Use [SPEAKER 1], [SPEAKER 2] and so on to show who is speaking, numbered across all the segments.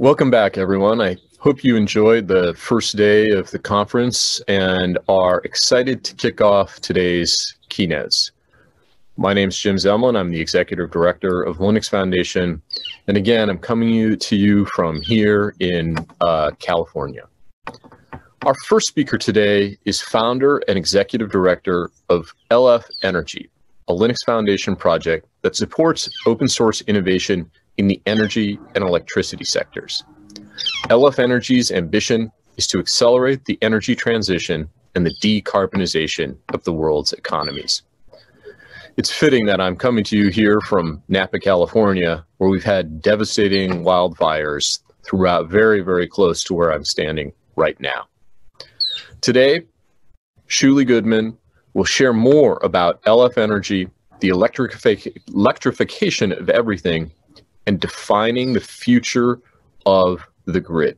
[SPEAKER 1] Welcome back, everyone. I hope you enjoyed the first day of the conference and are excited to kick off today's keynotes. My name is Jim Zemlin. I'm the Executive Director of Linux Foundation. And again, I'm coming to you from here in uh, California. Our first speaker today is founder and executive director of LF Energy, a Linux Foundation project that supports open source innovation in the energy and electricity sectors. LF Energy's ambition is to accelerate the energy transition and the decarbonization of the world's economies. It's fitting that I'm coming to you here from Napa, California, where we've had devastating wildfires throughout very, very close to where I'm standing right now. Today, Shuli Goodman will share more about LF Energy, the electrification of everything, and defining the future of the grid.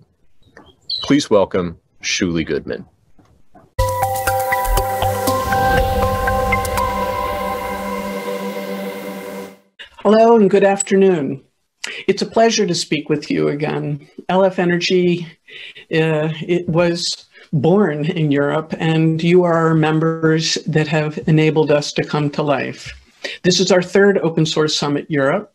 [SPEAKER 1] Please welcome Shuli Goodman.
[SPEAKER 2] Hello and good afternoon. It's a pleasure to speak with you again. LF Energy uh, it was born in Europe, and you are members that have enabled us to come to life. This is our third Open Source Summit Europe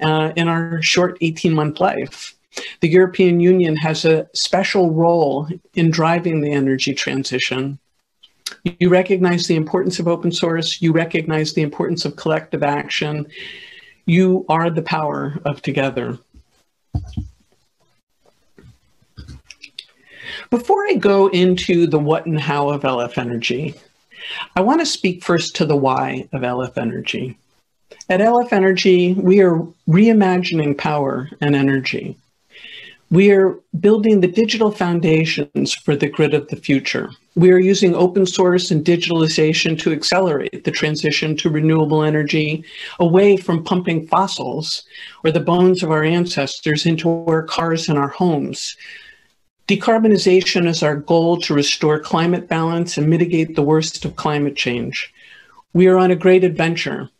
[SPEAKER 2] uh, in our short 18 month life. The European Union has a special role in driving the energy transition. You recognize the importance of open source, you recognize the importance of collective action. You are the power of together. Before I go into the what and how of LF Energy, I want to speak first to the why of LF Energy. At LF Energy, we are reimagining power and energy. We are building the digital foundations for the grid of the future. We are using open source and digitalization to accelerate the transition to renewable energy away from pumping fossils or the bones of our ancestors into our cars and our homes. Decarbonization is our goal to restore climate balance and mitigate the worst of climate change. We are on a great adventure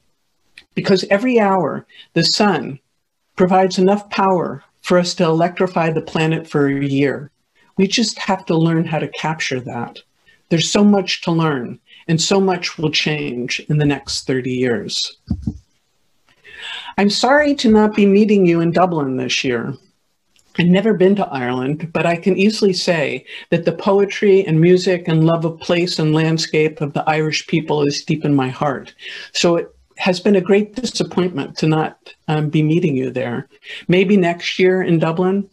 [SPEAKER 2] because every hour the sun provides enough power for us to electrify the planet for a year. We just have to learn how to capture that. There's so much to learn, and so much will change in the next 30 years. I'm sorry to not be meeting you in Dublin this year. I've never been to Ireland, but I can easily say that the poetry and music and love of place and landscape of the Irish people is deep in my heart. So it has been a great disappointment to not um, be meeting you there. Maybe next year in Dublin.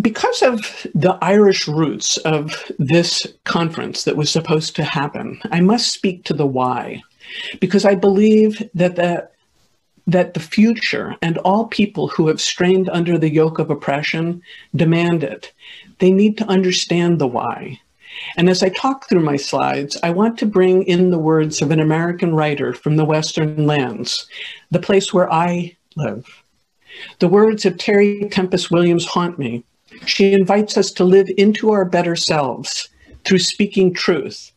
[SPEAKER 2] Because of the Irish roots of this conference that was supposed to happen, I must speak to the why, because I believe that the, that the future and all people who have strained under the yoke of oppression demand it. They need to understand the why. And as I talk through my slides, I want to bring in the words of an American writer from the Western lands, the place where I live. The words of Terry Tempest Williams haunt me. She invites us to live into our better selves through speaking truth.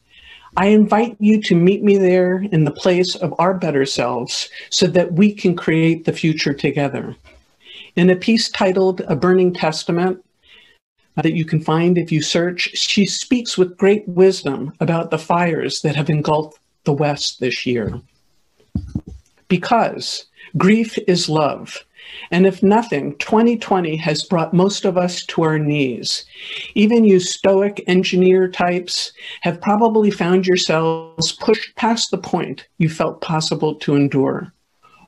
[SPEAKER 2] I invite you to meet me there in the place of our better selves so that we can create the future together. In a piece titled A Burning Testament, that you can find if you search. She speaks with great wisdom about the fires that have engulfed the West this year. Because grief is love. And if nothing, 2020 has brought most of us to our knees. Even you stoic engineer types have probably found yourselves pushed past the point you felt possible to endure.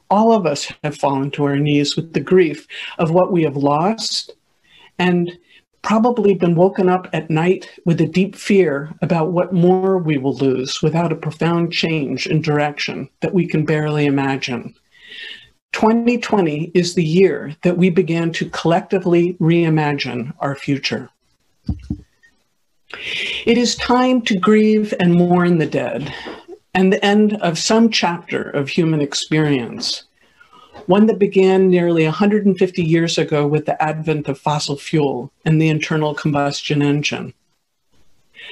[SPEAKER 2] All of us have fallen to our knees with the grief of what we have lost and probably been woken up at night with a deep fear about what more we will lose without a profound change in direction that we can barely imagine. 2020 is the year that we began to collectively reimagine our future. It is time to grieve and mourn the dead and the end of some chapter of human experience one that began nearly 150 years ago with the advent of fossil fuel and the internal combustion engine.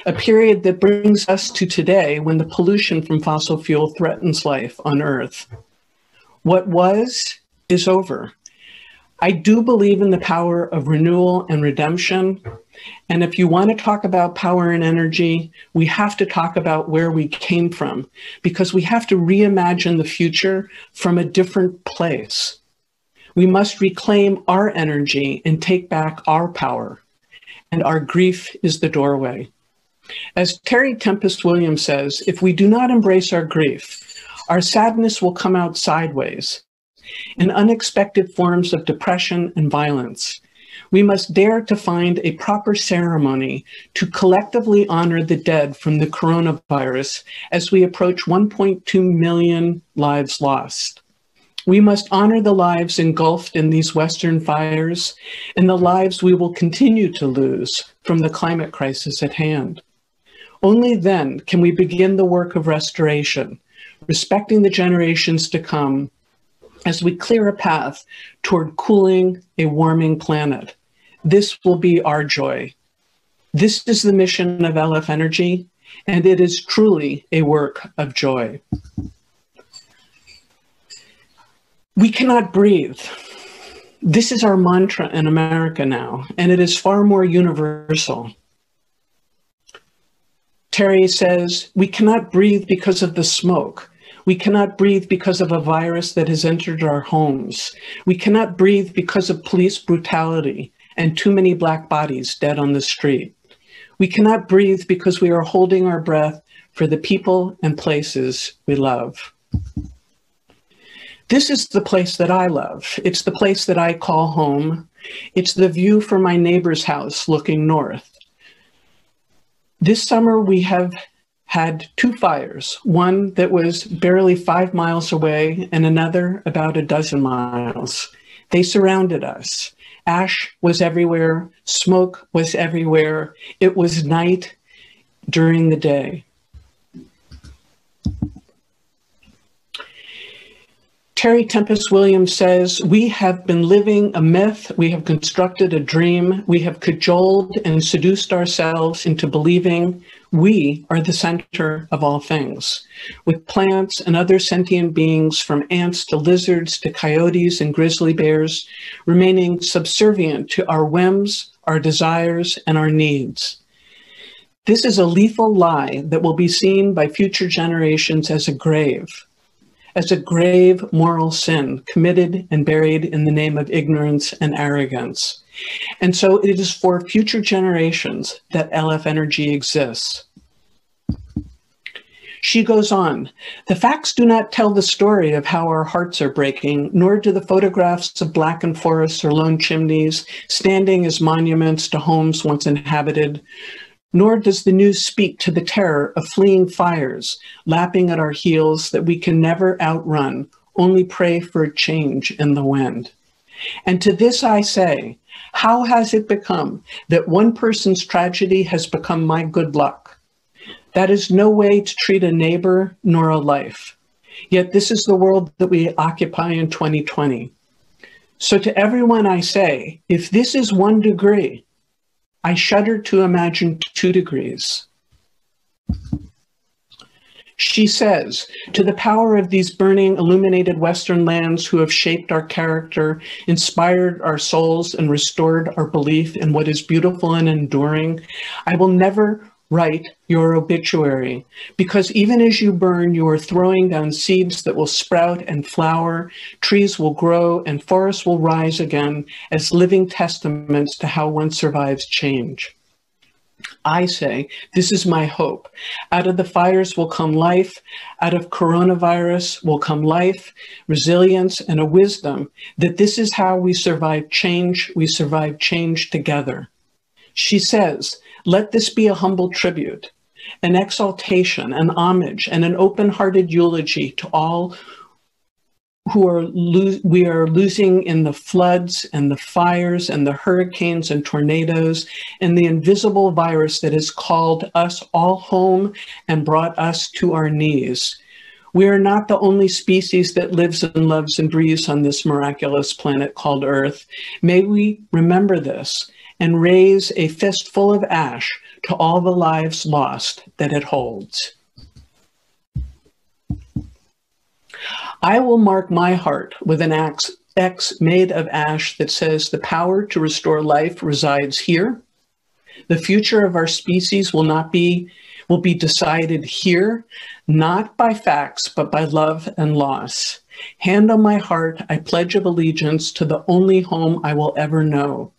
[SPEAKER 2] A period that brings us to today when the pollution from fossil fuel threatens life on Earth. What was is over. I do believe in the power of renewal and redemption. And if you want to talk about power and energy, we have to talk about where we came from because we have to reimagine the future from a different place. We must reclaim our energy and take back our power. And our grief is the doorway. As Terry Tempest Williams says, if we do not embrace our grief, our sadness will come out sideways in unexpected forms of depression and violence. We must dare to find a proper ceremony to collectively honor the dead from the coronavirus as we approach 1.2 million lives lost. We must honor the lives engulfed in these Western fires and the lives we will continue to lose from the climate crisis at hand. Only then can we begin the work of restoration, respecting the generations to come as we clear a path toward cooling a warming planet. This will be our joy. This is the mission of LF Energy, and it is truly a work of joy. We cannot breathe. This is our mantra in America now, and it is far more universal. Terry says, We cannot breathe because of the smoke. We cannot breathe because of a virus that has entered our homes. We cannot breathe because of police brutality and too many black bodies dead on the street. We cannot breathe because we are holding our breath for the people and places we love. This is the place that I love. It's the place that I call home. It's the view from my neighbor's house looking north. This summer, we have had two fires, one that was barely five miles away and another about a dozen miles. They surrounded us. Ash was everywhere, smoke was everywhere. It was night during the day. Terry Tempest Williams says, We have been living a myth, we have constructed a dream, we have cajoled and seduced ourselves into believing we are the center of all things. With plants and other sentient beings, from ants to lizards to coyotes and grizzly bears, remaining subservient to our whims, our desires, and our needs. This is a lethal lie that will be seen by future generations as a grave as a grave moral sin committed and buried in the name of ignorance and arrogance. And so it is for future generations that LF Energy exists. She goes on, the facts do not tell the story of how our hearts are breaking, nor do the photographs of blackened forests or lone chimneys standing as monuments to homes once inhabited, nor does the news speak to the terror of fleeing fires lapping at our heels that we can never outrun, only pray for a change in the wind. And to this I say, how has it become that one person's tragedy has become my good luck? That is no way to treat a neighbor nor a life. Yet this is the world that we occupy in 2020. So to everyone I say, if this is one degree, I shudder to imagine two degrees. She says, to the power of these burning, illuminated Western lands who have shaped our character, inspired our souls, and restored our belief in what is beautiful and enduring, I will never write your obituary, because even as you burn, you are throwing down seeds that will sprout and flower, trees will grow, and forests will rise again as living testaments to how one survives change. I say, this is my hope. Out of the fires will come life. Out of coronavirus will come life, resilience, and a wisdom that this is how we survive change. We survive change together. She says, let this be a humble tribute, an exaltation, an homage, and an open hearted eulogy to all who are lo- we are losing in the floods and the fires and the hurricanes and tornadoes and the invisible virus that has called us all home and brought us to our knees. We are not the only species that lives and loves and breathes on this miraculous planet called Earth. May we remember this and raise a fistful of ash to all the lives lost that it holds. I will mark my heart with an axe X made of ash that says the power to restore life resides here. The future of our species will not be will be decided here, not by facts, but by love and loss. Hand on my heart, I pledge of allegiance to the only home I will ever know.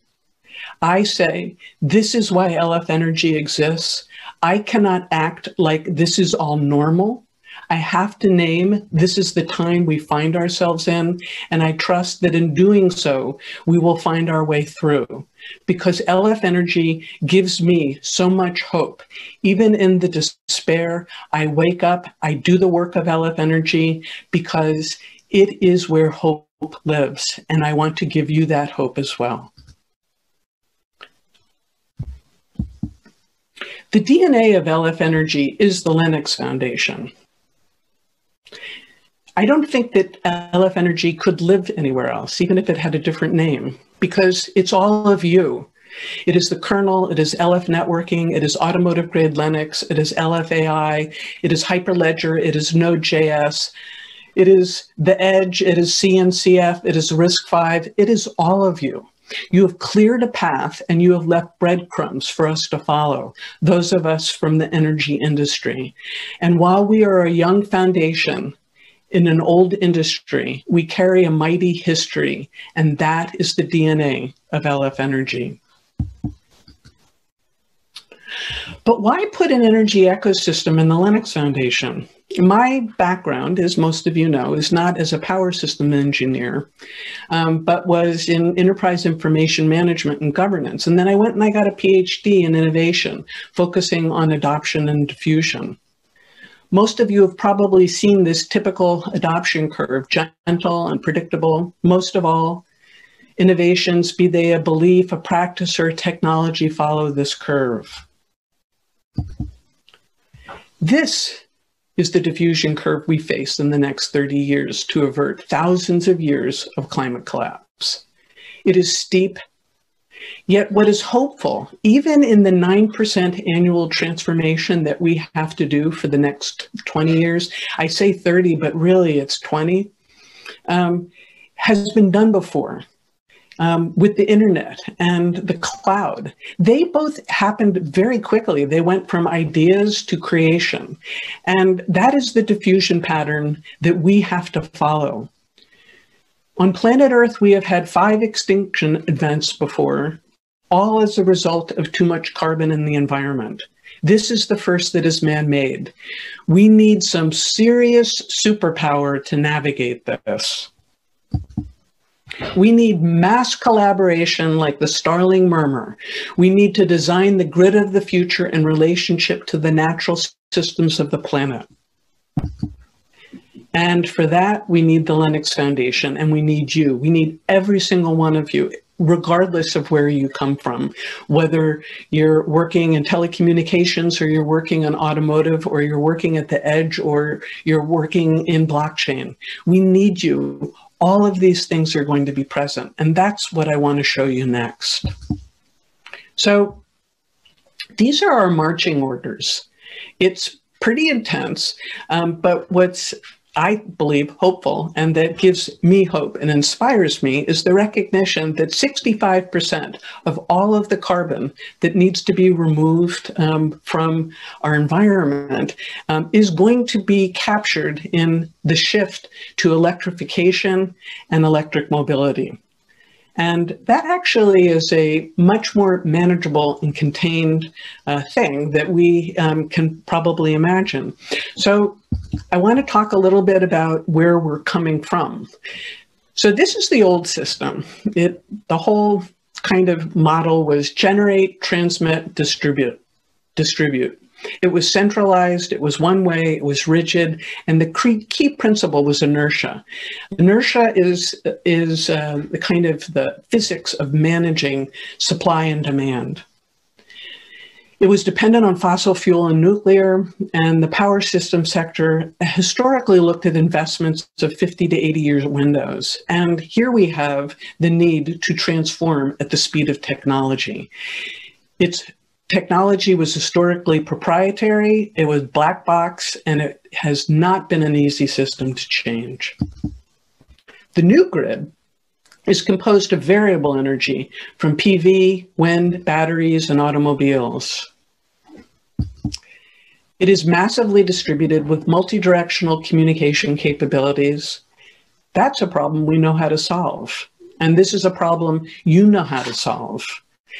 [SPEAKER 2] I say, this is why LF Energy exists. I cannot act like this is all normal. I have to name this is the time we find ourselves in, and I trust that in doing so, we will find our way through. Because LF Energy gives me so much hope. Even in the despair, I wake up, I do the work of LF Energy because it is where hope lives, and I want to give you that hope as well. The DNA of LF Energy is the Linux Foundation. I don't think that LF Energy could live anywhere else, even if it had a different name, because it's all of you. It is the kernel, it is LF networking, it is automotive grade Linux, it is LFAI, it is Hyperledger, it is Node.js, it is the Edge, it is CNCF, it is RISC-V, it is all of you. You have cleared a path and you have left breadcrumbs for us to follow, those of us from the energy industry. And while we are a young foundation in an old industry, we carry a mighty history, and that is the DNA of LF Energy. But why put an energy ecosystem in the Linux Foundation? My background, as most of you know, is not as a power system engineer, um, but was in enterprise information management and governance. And then I went and I got a PhD in innovation, focusing on adoption and diffusion. Most of you have probably seen this typical adoption curve, gentle and predictable. Most of all, innovations, be they a belief, a practice, or a technology, follow this curve. This is the diffusion curve we face in the next 30 years to avert thousands of years of climate collapse. It is steep, yet what is hopeful, even in the 9% annual transformation that we have to do for the next 20 years, I say 30, but really it's 20, um, has been done before um, with the internet and the cloud. They both happened very quickly. They went from ideas to creation. And that is the diffusion pattern that we have to follow. On planet Earth, we have had five extinction events before, all as a result of too much carbon in the environment. This is the first that is man-made. We need some serious superpower to navigate this. We need mass collaboration like the Starling Murmur. We need to design the grid of the future in relationship to the natural systems of the planet. And for that, we need the Linux Foundation and we need you. We need every single one of you, regardless of where you come from, whether you're working in telecommunications or you're working in automotive or you're working at the edge or you're working in blockchain. We need you all of these things are going to be present. And that's what I want to show you next. So these are our marching orders. It's pretty intense, um, but what's I believe, hopeful, and that gives me hope and inspires me is the recognition that 65% of all of the carbon that needs to be removed um, from our environment um, is going to be captured in the shift to electrification and electric mobility. And that actually is a much more manageable and contained uh, thing that we um, can probably imagine. So I want to talk a little bit about where we're coming from. So this is the old system. It, the whole kind of model was generate, transmit, distribute, distribute. It was centralized, it was one way, it was rigid, and the key principle was inertia. Inertia is, is uh, the kind of the physics of managing supply and demand. It was dependent on fossil fuel and nuclear, and the power system sector historically looked at investments of 50 to 80 years windows. And here we have the need to transform at the speed of technology. It's technology was historically proprietary, it was black box, and it has not been an easy system to change. The new grid is composed of variable energy from PV, wind, batteries, and automobiles. It is massively distributed with multi-directional communication capabilities. That's a problem we know how to solve. And this is a problem you know how to solve.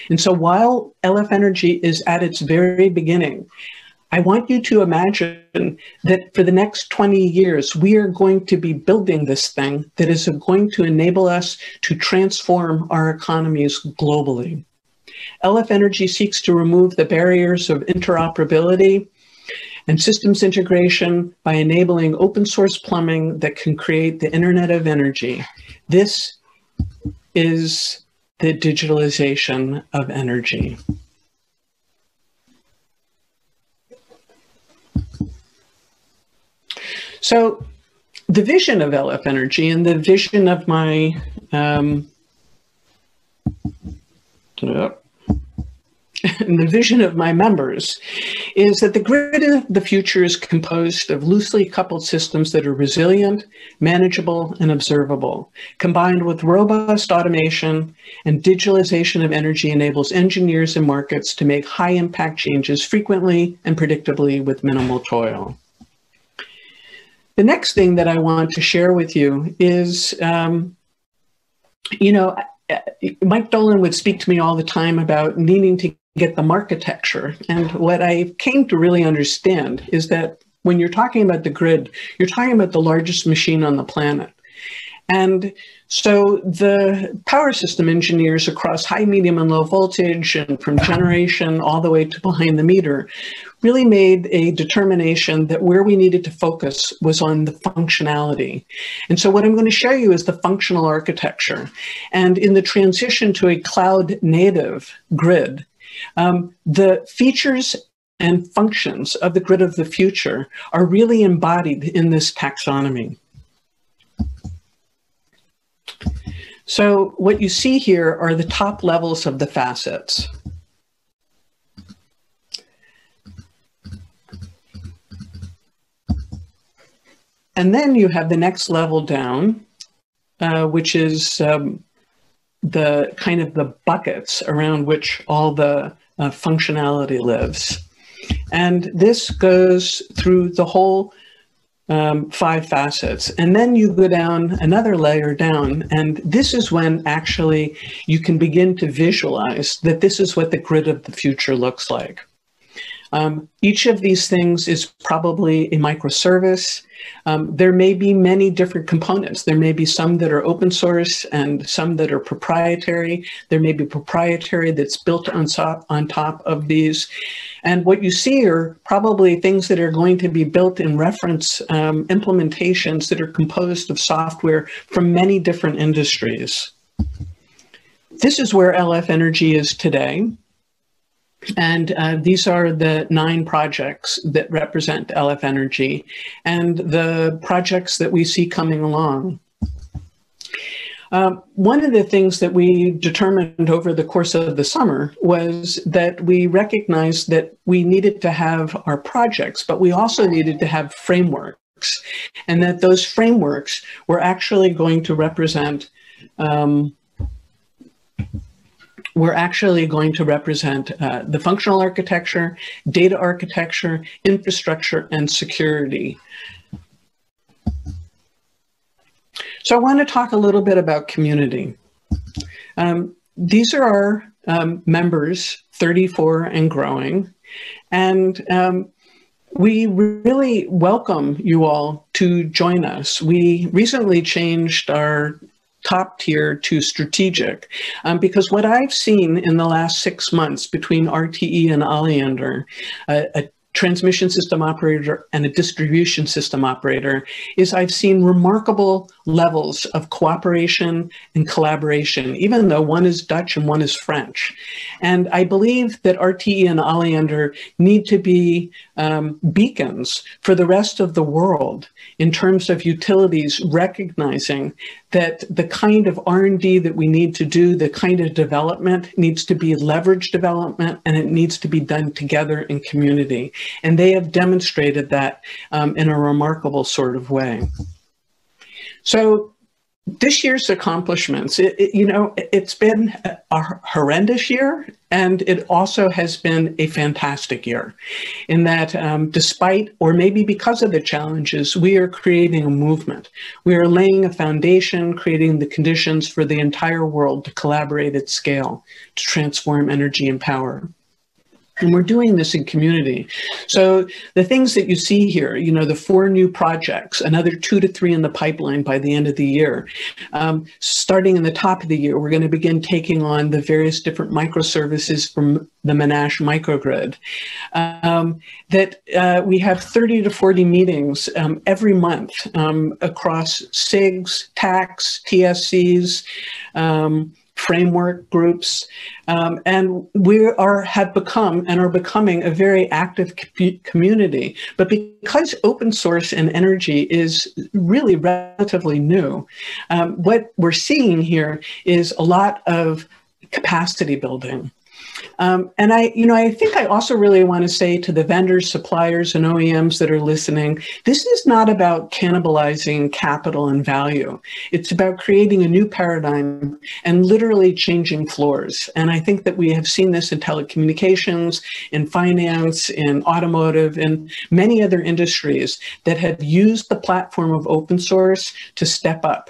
[SPEAKER 2] And so while LF Energy is at its very beginning, I want you to imagine that for the next 20 years, we are going to be building this thing that is going to enable us to transform our economies globally. LF Energy seeks to remove the barriers of interoperability and systems integration by enabling open source plumbing that can create the Internet of Energy. This is the digitalization of energy. So the vision of LF Energy and the vision of my um, and the vision of my members is that the grid of the future is composed of loosely coupled systems that are resilient, manageable, and observable. Combined with robust automation and digitalization of energy enables engineers and markets to make high impact changes frequently and predictably with minimal toil. The next thing that I want to share with you is, um, you know, Mike Dolan would speak to me all the time about needing to get the architecture. And what I came to really understand is that when you're talking about the grid, you're talking about the largest machine on the planet. And so the power system engineers across high, medium, and low voltage and from generation all the way to behind the meter really made a determination that where we needed to focus was on the functionality. And so what I'm going to show you is the functional architecture. And in the transition to a cloud native grid, um, the features and functions of the grid of the future are really embodied in this taxonomy. So what you see here are the top levels of the facets. And then you have the next level down, uh, which is um, the kind of the buckets around which all the uh, functionality lives. And this goes through the whole um, five facets. And then you go down another layer down, and this is when actually you can begin to visualize that this is what the grid of the future looks like. Um, each of these things is probably a microservice. Um, there may be many different components. There may be some that are open source and some that are proprietary. There may be proprietary that's built on, so on top of these. And what you see are probably things that are going to be built in reference um, implementations that are composed of software from many different industries. This is where LF Energy is today. And uh, these are the nine projects that represent LF Energy and the projects that we see coming along. Uh, one of the things that we determined over the course of the summer was that we recognized that we needed to have our projects, but we also needed to have frameworks, and that those frameworks were actually going to represent um, we're actually going to represent uh, the functional architecture, data architecture, infrastructure, and security. So I want to talk a little bit about community. Um, these are our um, members, 34 and growing. And um, we really welcome you all to join us. We recently changed our top tier to strategic. Um, because what I've seen in the last six months between RTE and Alliander, uh, a transmission system operator and a distribution system operator is I've seen remarkable levels of cooperation and collaboration, even though one is Dutch and one is French. And I believe that RTE and Alliander need to be um, beacons for the rest of the world in terms of utilities recognizing that the kind of R&D that we need to do, the kind of development needs to be leverage development and it needs to be done together in community. And they have demonstrated that um, in a remarkable sort of way. So this year's accomplishments, it, it, you know, it's been a horrendous year, and it also has been a fantastic year in that um, despite, or maybe because of the challenges, we are creating a movement. We are laying a foundation, creating the conditions for the entire world to collaborate at scale to transform energy and power. And we're doing this in community. So the things that you see here, you know, the four new projects, another two to three in the pipeline by the end of the year. Um, starting in the top of the year, we're going to begin taking on the various different microservices from the Monash microgrid. Um, that uh, we have 30 to 40 meetings um, every month um, across SIGs, TACs, TSCs, um, framework groups, um, and we are have become and are becoming a very active community. But because open source and energy is really relatively new, um, what we're seeing here is a lot of capacity building. Um, and I, you know, I think I also really want to say to the vendors, suppliers, and OEMs that are listening, this is not about cannibalizing capital and value. It's about creating a new paradigm and literally changing floors. And I think that we have seen this in telecommunications, in finance, in automotive, and many other industries that have used the platform of open source to step up.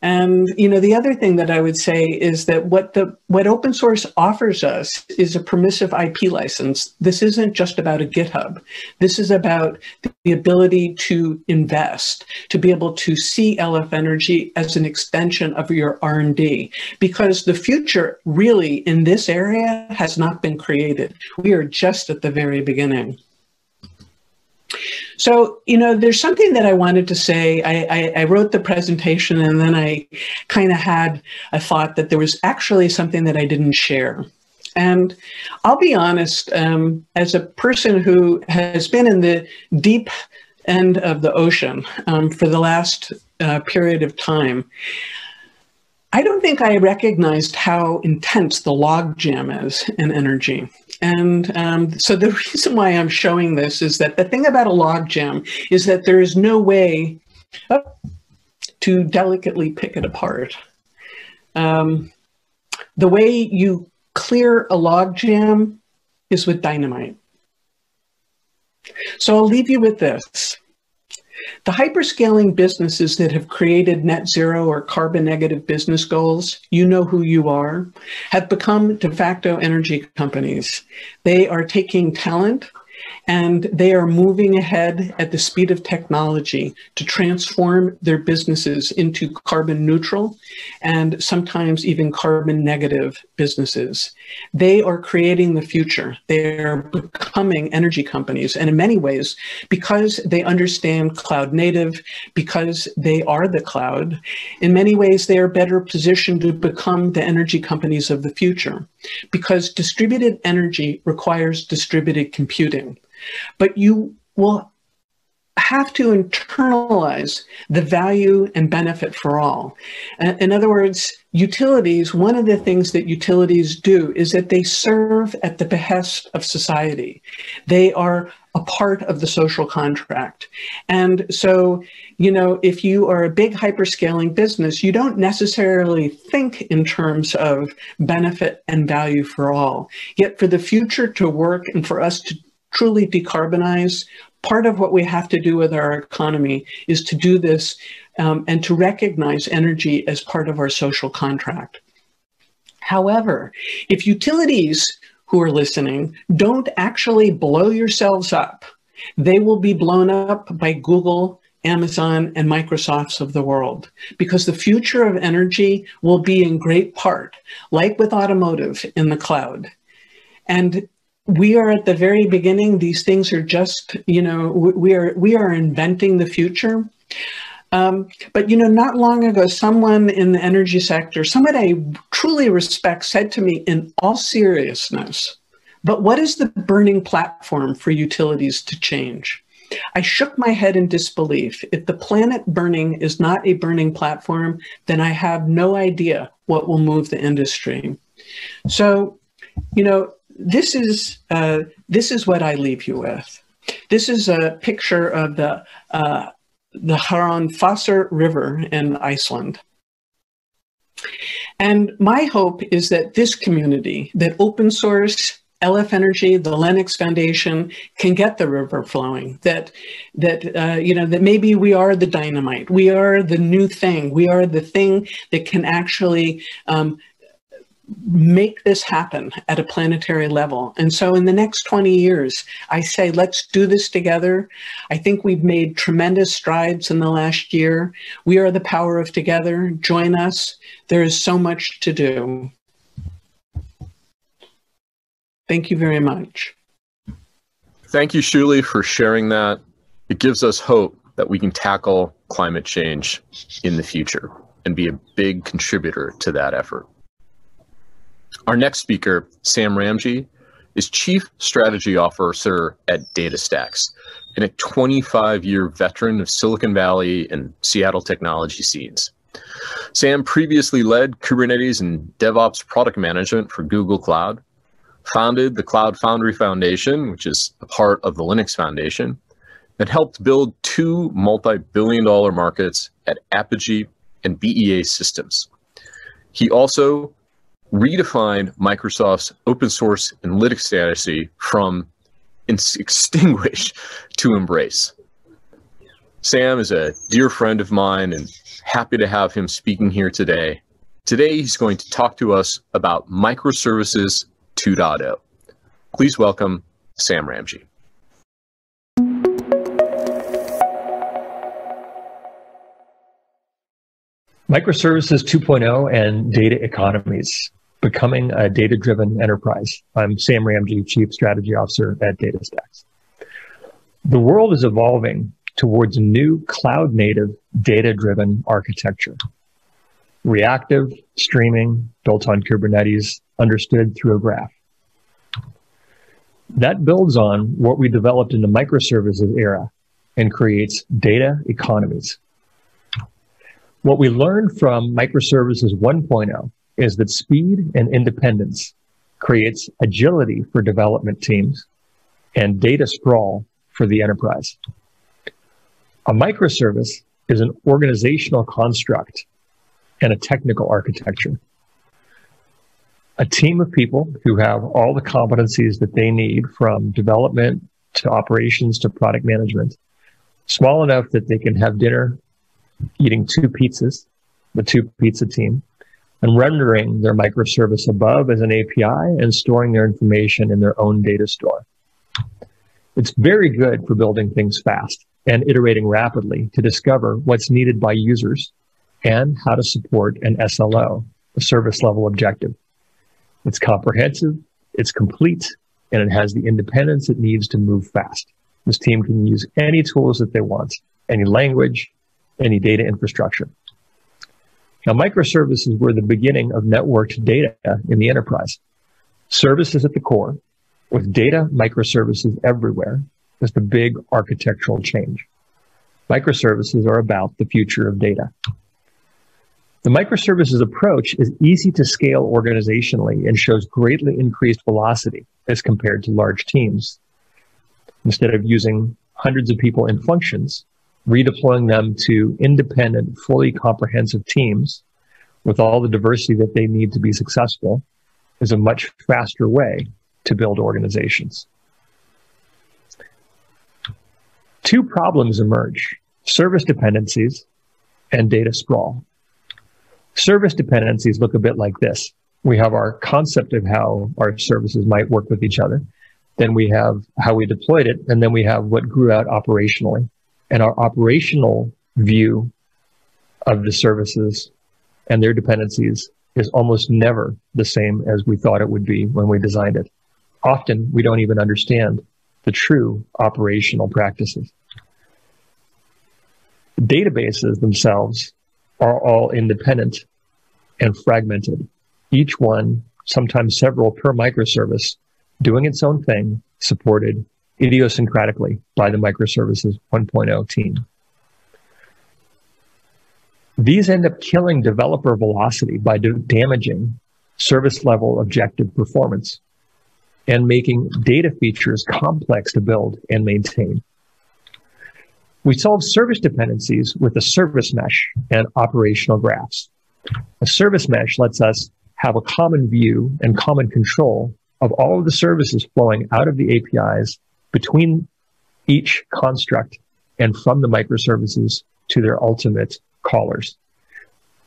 [SPEAKER 2] And you know, the other thing that I would say is that what the what open source offers us is a permissive IP license. This isn't just about a GitHub. This is about the ability to invest, to be able to see LF Energy as an extension of your R&D, because the future really in this area has not been created. We are just at the very beginning. So, you know, there's something that I wanted to say. I, I, I wrote the presentation and then I kind of had a thought that there was actually something that I didn't share. And I'll be honest, um, as a person who has been in the deep end of the ocean um, for the last uh, period of time, I don't think I recognized how intense the logjam is in energy. And um, so the reason why I'm showing this is that the thing about a logjam is that there is no way to delicately pick it apart. Um, the way you clear a logjam is with dynamite. So I'll leave you with this. The hyperscaling businesses that have created net zero or carbon negative business goals, you know who you are, have become de facto energy companies. They are taking talent and they are moving ahead at the speed of technology to transform their businesses into carbon neutral and sometimes even carbon negative businesses. They are creating the future. They're becoming energy companies. And in many ways, because they understand cloud native, because they are the cloud, in many ways, they are better positioned to become the energy companies of the future because distributed energy requires distributed computing. But you will have to internalize the value and benefit for all. In other words, utilities, one of the things that utilities do is that they serve at the behest of society. They are a part of the social contract. And so, you know, if you are a big hyperscaling business, you don't necessarily think in terms of benefit and value for all. Yet for the future to work and for us to truly decarbonize, part of what we have to do with our economy is to do this um, and to recognize energy as part of our social contract. However, if utilities who are listening don't actually blow yourselves up, they will be blown up by Google, Amazon, and Microsofts of the world because the future of energy will be in great part, like with automotive, in the cloud. And we are at the very beginning. These things are just, you know, we are we are inventing the future. Um, but you know, not long ago, someone in the energy sector, someone I truly respect, said to me in all seriousness, "But what is the burning platform for utilities to change?" I shook my head in disbelief. If the planet burning is not a burning platform, then I have no idea what will move the industry. So, you know, this is uh, this is what I leave you with. This is a picture of the uh, the Hraunfossar River in Iceland. And my hope is that this community, that open source, LF Energy, the Linux Foundation can get the river flowing. That that uh, you know that maybe we are the dynamite, we are the new thing, we are the thing that can actually um, make this happen at a planetary level. And so in the next 20 years, I say, let's do this together. I think we've made tremendous strides in the last year. We are the power of together. Join us. There is so much to do. Thank you very much.
[SPEAKER 1] Thank you, Shuli, for sharing that. It gives us hope that we can tackle climate change in the future and be a big contributor to that effort. Our next speaker, Sam Ramji, is Chief Strategy Officer at DataStax and a 25 year veteran of Silicon Valley and Seattle technology scenes. Sam previously led Kubernetes and DevOps product management for Google Cloud, founded the Cloud Foundry Foundation, which is a part of the Linux Foundation, and helped build two multi billion dollar markets at Apigee and BEA Systems. He also redefined Microsoft's open source analytics strategy from extinguish to embrace. Sam is a dear friend of mine and happy to have him speaking here today. Today, he's going to talk to us about microservices 2.0. Please welcome Sam Ramji.
[SPEAKER 3] Microservices 2.0 and data economies becoming a data driven enterprise. I'm Sam Ramji, Chief Strategy Officer at DataStax. The world is evolving towards a new cloud native data driven architecture. Reactive, streaming, built on Kubernetes, understood through a graph. That builds on what we developed in the microservices era and creates data economies. What we learned from microservices 1.0 is that speed and independence creates agility for development teams and data sprawl for the enterprise. A microservice is an organizational construct and a technical architecture. A team of people who have all the competencies that they need from development to operations to product management, small enough that they can have dinner eating two pizzas, the two pizza team, and rendering their microservice above as an API and storing their information in their own data store. It's very good for building things fast and iterating rapidly to discover what's needed by users and how to support an SLO, a service level objective. It's comprehensive, it's complete, and it has the independence it needs to move fast. This team can use any tools that they want, any language, any data infrastructure. Now, microservices were the beginning of networked data in the enterprise. Services at the core, with data microservices everywhere, is the big architectural change. Microservices are about the future of data. The microservices approach is easy to scale organizationally and shows greatly increased velocity as compared to large teams. Instead of using hundreds of people in functions, redeploying them to independent, fully comprehensive teams with all the diversity that they need to be successful is a much faster way to build organizations. Two problems emerge service dependencies and data sprawl. Service dependencies look a bit like this. We have our concept of how our services might work with each other. Then we have how we deployed it. And then we have what grew out operationally and our operational view of the services and their dependencies is almost never the same as we thought it would be when we designed it. Often we don't even understand the true operational practices. Databases themselves are all independent and fragmented, each one, sometimes several per microservice, doing its own thing, supported idiosyncratically by the microservices 1.0 team. These end up killing developer velocity by damaging service level objective performance and making data features complex to build and maintain. We solve service dependencies with a service mesh and operational graphs. A service mesh lets us have a common view and common control of all of the services flowing out of the APIs between each construct and from the microservices to their ultimate callers.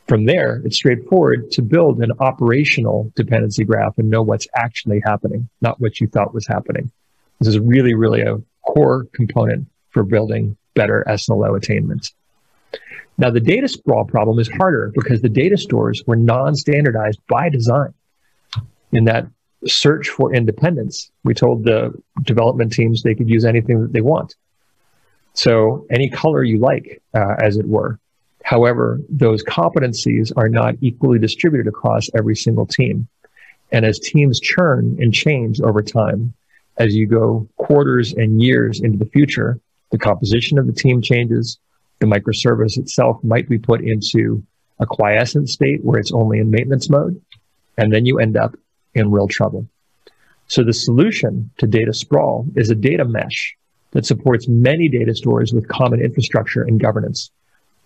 [SPEAKER 3] From there, it's straightforward to build an operational dependency graph and know what's actually happening, not what you thought was happening. This is really, really a core component for building better SLO attainment. Now, the data sprawl problem is harder because the data stores were non-standardized by design. In that search for independence, we told the development teams they could use anything that they want. So any color you like, uh, as it were. However, those competencies are not equally distributed across every single team. And as teams churn and change over time, as you go quarters and years into the future, the composition of the team changes. The microservice itself might be put into a quiescent state where it's only in maintenance mode. And then you end up in real trouble. So the solution to data sprawl is a data mesh that supports many data stores with common infrastructure and governance,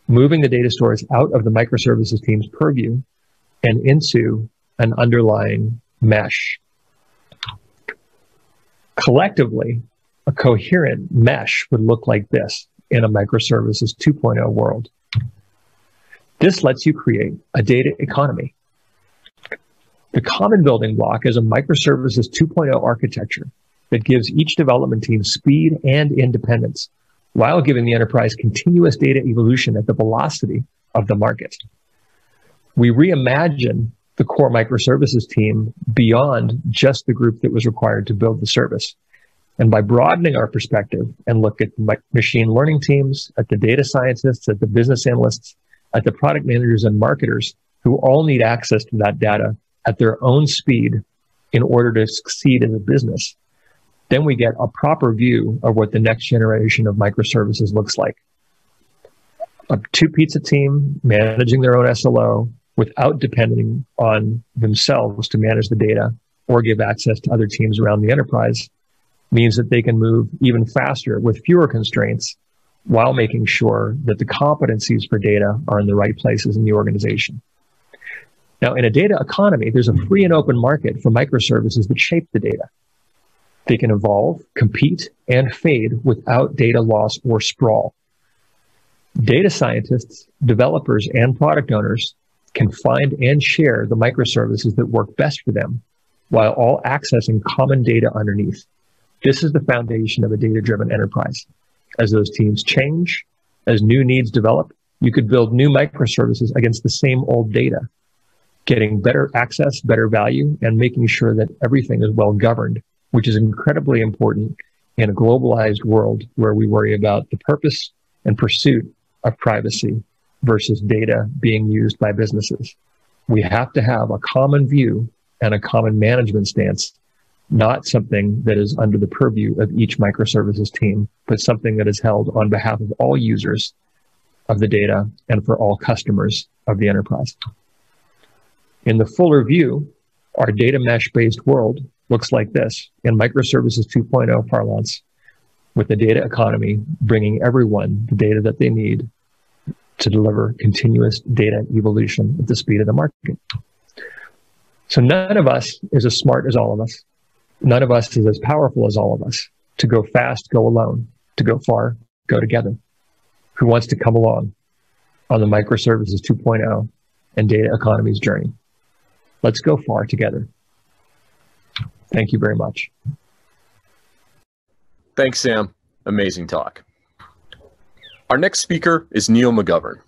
[SPEAKER 3] moving the data stores out of the microservices team's purview and into an underlying mesh. Collectively, a coherent mesh would look like this in a microservices 2.0 world. This lets you create a data economy the common building block is a microservices 2.0 architecture that gives each development team speed and independence while giving the enterprise continuous data evolution at the velocity of the market. We reimagine the core microservices team beyond just the group that was required to build the service. And by broadening our perspective and look at machine learning teams, at the data scientists, at the business analysts, at the product managers and marketers who all need access to that data at their own speed in order to succeed in the business, then we get a proper view of what the next generation of microservices looks like. A two pizza team managing their own SLO without depending on themselves to manage the data or give access to other teams around the enterprise means that they can move even faster with fewer constraints while making sure that the competencies for data are in the right places in the organization. Now, in a data economy, there's a free and open market for microservices that shape the data. They can evolve, compete, and fade without data loss or sprawl. Data scientists, developers, and product owners can find and share the microservices that work best for them while all accessing common data underneath. This is the foundation of a data-driven enterprise. As those teams change, as new needs develop, you could build new microservices against the same old data getting better access, better value, and making sure that everything is well governed, which is incredibly important in a globalized world where we worry about the purpose and pursuit of privacy versus data being used by businesses. We have to have a common view and a common management stance, not something that is under the purview of each microservices team, but something that is held on behalf of all users of the data and for all customers of the enterprise. In the fuller view, our data mesh based world looks like this in microservices 2.0 parlance with the data economy bringing everyone the data that they need to deliver continuous data evolution at the speed of the market. So none of us is as smart as all of us. None of us is as powerful as all of us. To go fast, go alone. To go far, go together. Who wants to come along on the microservices 2.0 and data economy's journey? Let's go far together. Thank you very much.
[SPEAKER 1] Thanks, Sam. Amazing talk. Our next speaker is Neil McGovern.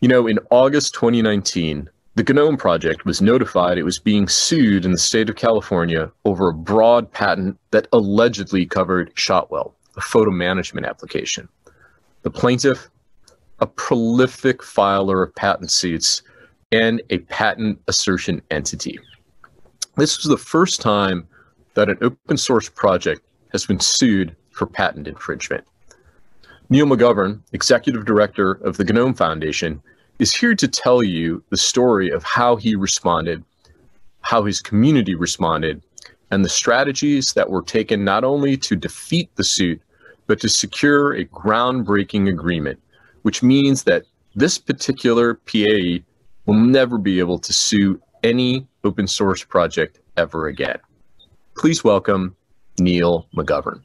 [SPEAKER 1] You know, in August 2019, the GNOME project was notified it was being sued in the state of California over a broad patent that allegedly covered Shotwell, a photo management application. The plaintiff, a prolific filer of patent suits, and a patent assertion entity. This was the first time that an open source project has been sued for patent infringement. Neil McGovern, Executive Director of the GNOME Foundation, is here to tell you the story of how he responded, how his community responded, and the strategies that were taken not only to defeat the suit, but to secure a groundbreaking agreement, which means that this particular PAE will never be able to sue any open source project ever again. Please welcome Neil McGovern.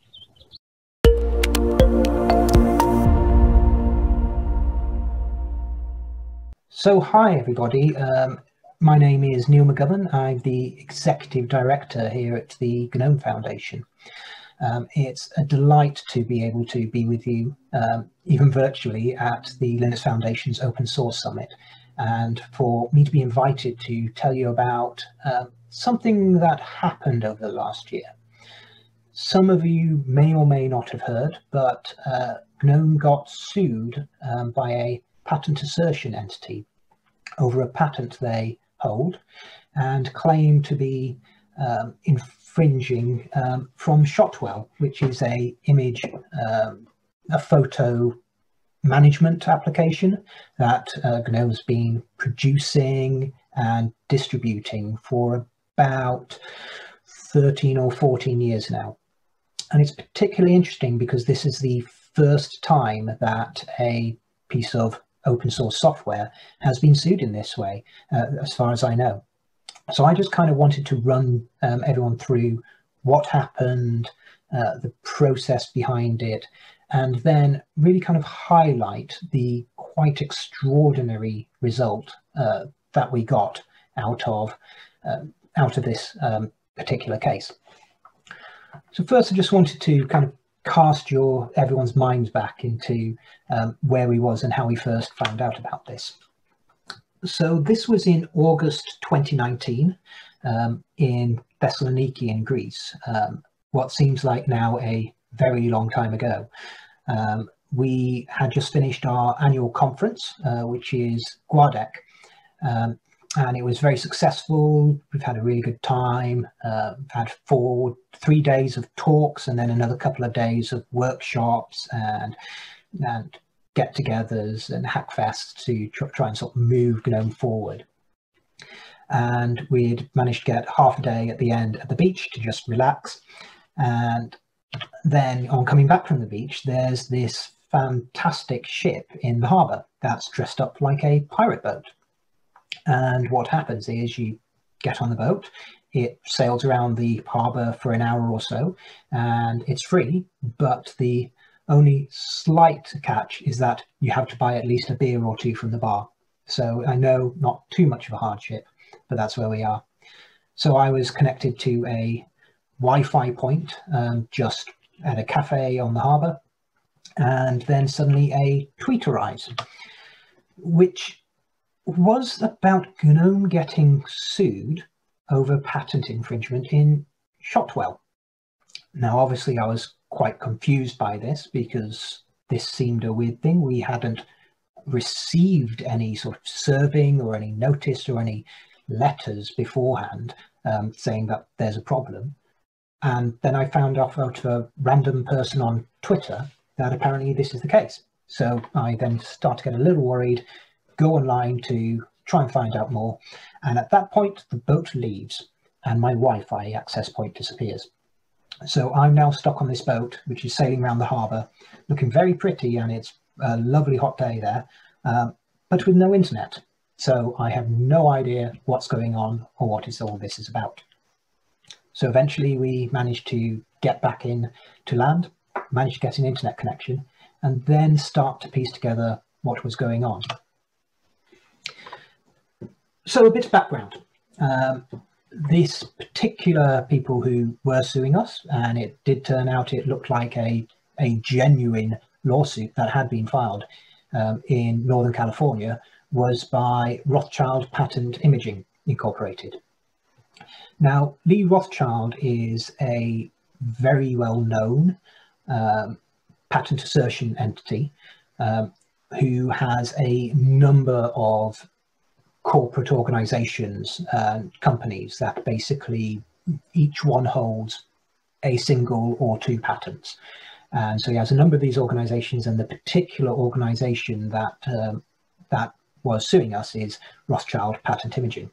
[SPEAKER 4] So, hi everybody. Um, my name is Neil McGovern. I'm the Executive Director here at the GNOME Foundation. Um, it's a delight to be able to be with you, um, even virtually, at the Linux Foundation's Open Source Summit, and for me to be invited to tell you about uh, something that happened over the last year. Some of you may or may not have heard, but uh, GNOME got sued um, by a patent assertion entity over a patent they hold and claim to be um, infringing um, from Shotwell, which is a image, um, a photo management application that uh, GNOME's been producing and distributing for about 13 or 14 years now. And it's particularly interesting because this is the first time that a piece of open source software has been sued in this way, uh, as far as I know. So I just kind of wanted to run um, everyone through what happened, uh, the process behind it, and then really kind of highlight the quite extraordinary result uh, that we got out of uh, out of this um, particular case. So first, I just wanted to kind of cast your everyone's minds back into um, where we was and how we first found out about this. So this was in August 2019 um, in Thessaloniki in Greece, um, what seems like now a very long time ago. Um, we had just finished our annual conference, uh, which is GUADEC, um, and it was very successful. We've had a really good time. Uh, had four, three days of talks, and then another couple of days of workshops and and get-togethers and hackfests to try and sort of move GNOME forward. And we'd managed to get half a day at the end at the beach to just relax. And then on coming back from the beach, there's this fantastic ship in the harbour that's dressed up like a pirate boat. And what happens is you get on the boat, it sails around the harbour for an hour or so, and it's free, but the only slight catch is that you have to buy at least a beer or two from the bar. So I know not too much of a hardship, but that's where we are. So I was connected to a Wi-Fi point um, just at a cafe on the harbour, and then suddenly a tweet arrives, which was about GNOME getting sued over patent infringement in Shotwell. Now, obviously, I was quite confused by this because this seemed a weird thing. We hadn't received any sort of serving or any notice or any letters beforehand um, saying that there's a problem. And then I found out out of a random person on Twitter that apparently this is the case. So I then start to get a little worried, go online to try and find out more. And at that point, the boat leaves and my Wi-Fi access point disappears. So I'm now stuck on this boat, which is sailing around the harbour, looking very pretty, and it's a lovely hot day there, um, but with no internet. So I have no idea what's going on or what is all this is about. So eventually we managed to get back in to land, managed to get an internet connection, and then start to piece together what was going on. So a bit of background. Um, this particular people who were suing us, and it did turn out it looked like a, a genuine lawsuit that had been filed um, in Northern California, was by Rothschild Patent Imaging Incorporated. Now, Lee Rothschild is a very well known um, patent assertion entity um, who has a number of corporate organizations and companies that basically each one holds a single or two patents. And so he has a number of these organizations and the particular organization that, um, that was suing us is Rothschild Patent Imaging.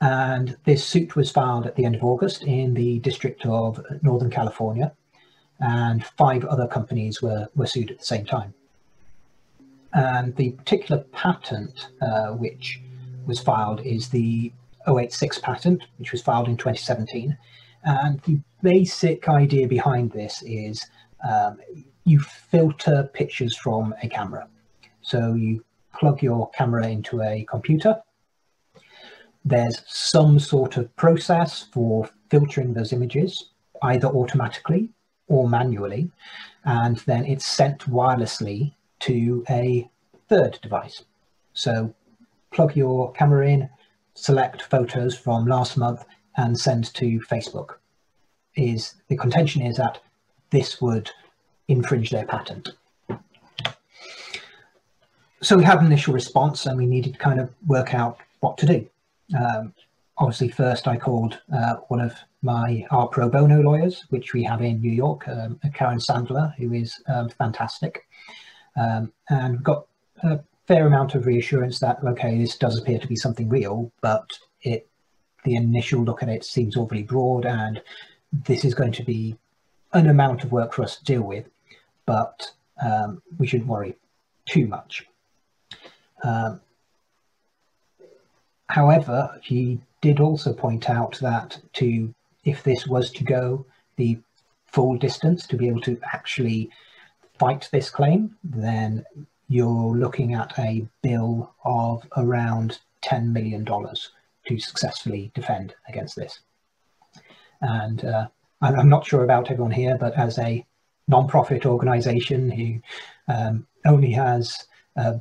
[SPEAKER 4] And this suit was filed at the end of August in the District of Northern California, and five other companies were, were sued at the same time. and the particular patent uh, which was filed is the 086 patent, which was filed in 2017. And the basic idea behind this is um, you filter pictures from a camera. So you plug your camera into a computer. There's some sort of process for filtering those images, either automatically or manually, and then it's sent wirelessly to a third device. So plug your camera in, select photos from last month and send to Facebook. Is the contention is that this would infringe their patent. So we had an initial response and we needed to kind of work out what to do. Um, obviously, first I called uh, one of my our pro bono lawyers, which we have in New York, um, Karen Sandler, who is um, fantastic, um, and got a fair amount of reassurance that okay, this does appear to be something real, but it the initial look at it seems awfully broad, and this is going to be an amount of work for us to deal with, but um, we shouldn't worry too much. Um, however, he did also point out that to if this was to go the full distance to be able to actually fight this claim, then you're looking at a bill of around $10 million to successfully defend against this. And uh, I'm not sure about everyone here, but as a non-profit organization who um, only has uh,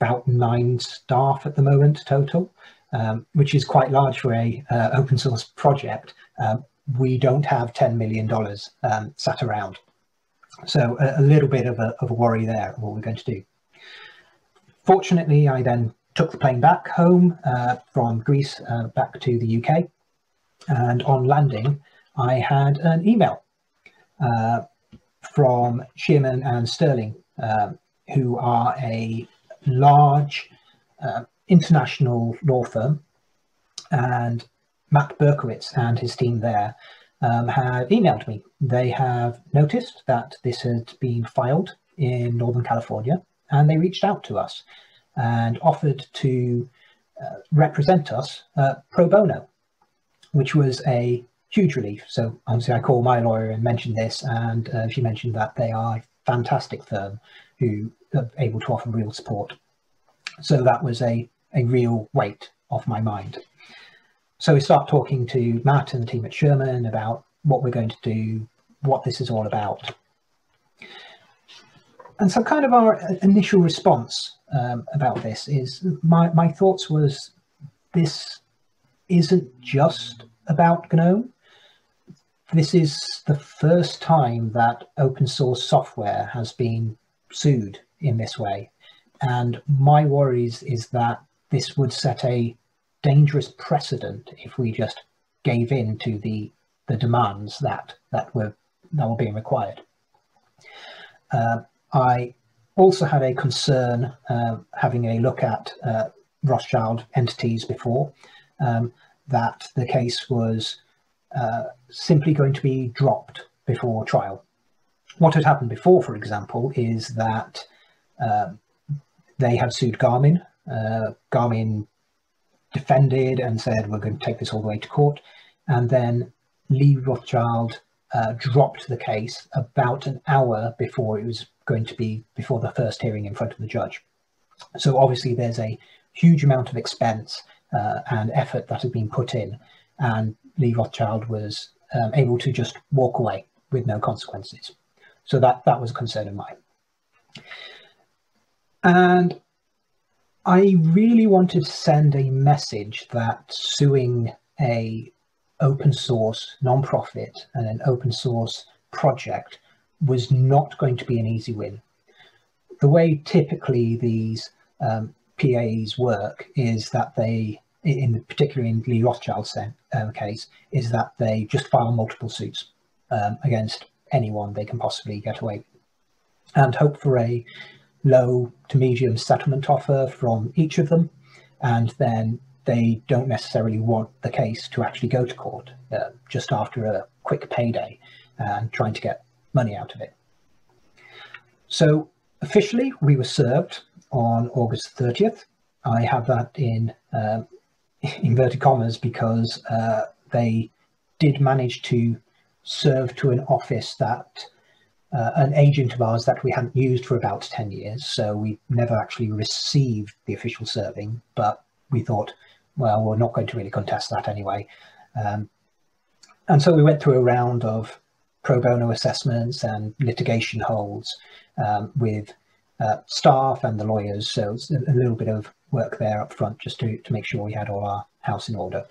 [SPEAKER 4] about nine staff at the moment total, um, which is quite large for a uh, open source project. Um, we don't have $10 million um, sat around. So a, a little bit of a, of a, worry there, what we're going to do. Fortunately, I then took the plane back home uh, from Greece uh, back to the UK. And on landing, I had an email uh, from Shearman and Sterling, um, who are a large uh, international law firm, and Matt Berkowitz and his team there um, have emailed me. They have noticed that this had been filed in Northern California, and they reached out to us and offered to uh, represent us uh, pro bono, which was a huge relief. So obviously I called my lawyer and mentioned this, and uh, she mentioned that they are a fantastic firm who are able to offer real support. So that was a, a real weight off my mind. So we start talking to Matt and the team at Shearman about what we're going to do, what this is all about. And so kind of our initial response um, about this is my, my thoughts was this isn't just about GNOME. This is the first time that open source software has been sued in this way. And my worries is that this would set a dangerous precedent if we just gave in to the the demands that that were that were being required. Uh, I also had a concern uh, having a look at uh, Rothschild entities before um, that the case was uh, simply going to be dropped before trial. What had happened before, for example, is that um, they had sued Garmin. Uh, Garmin defended and said, we're going to take this all the way to court. And then Lee Rothschild uh, dropped the case about an hour before it was going to be before the first hearing in front of the judge. So obviously there's a huge amount of expense uh, and effort that had been put in and Lee Rothschild was um, able to just walk away with no consequences. So that, that was a concern of mine. And I really wanted to send a message that suing a open source nonprofit and an open source project was not going to be an easy win. The way typically these um, PAs work is that they, in particularly in Lee Rothschild's uh, case, is that they just file multiple suits um, against anyone they can possibly get away with and hope for a low to medium settlement offer from each of them, and then they don't necessarily want the case to actually go to court uh, just after a quick payday and trying to get money out of it. So officially, we were served on August 30th. I have that in um, inverted commas because uh, they did manage to serve to an office that uh, an agent of ours that we hadn't used for about 10 years. So we never actually received the official serving, but we thought, well, we're not going to really contest that anyway. Um, and so we went through a round of pro bono assessments and litigation holds um, with uh, staff and the lawyers. So it's a little bit of work there up front just to, to make sure we had all our house in order.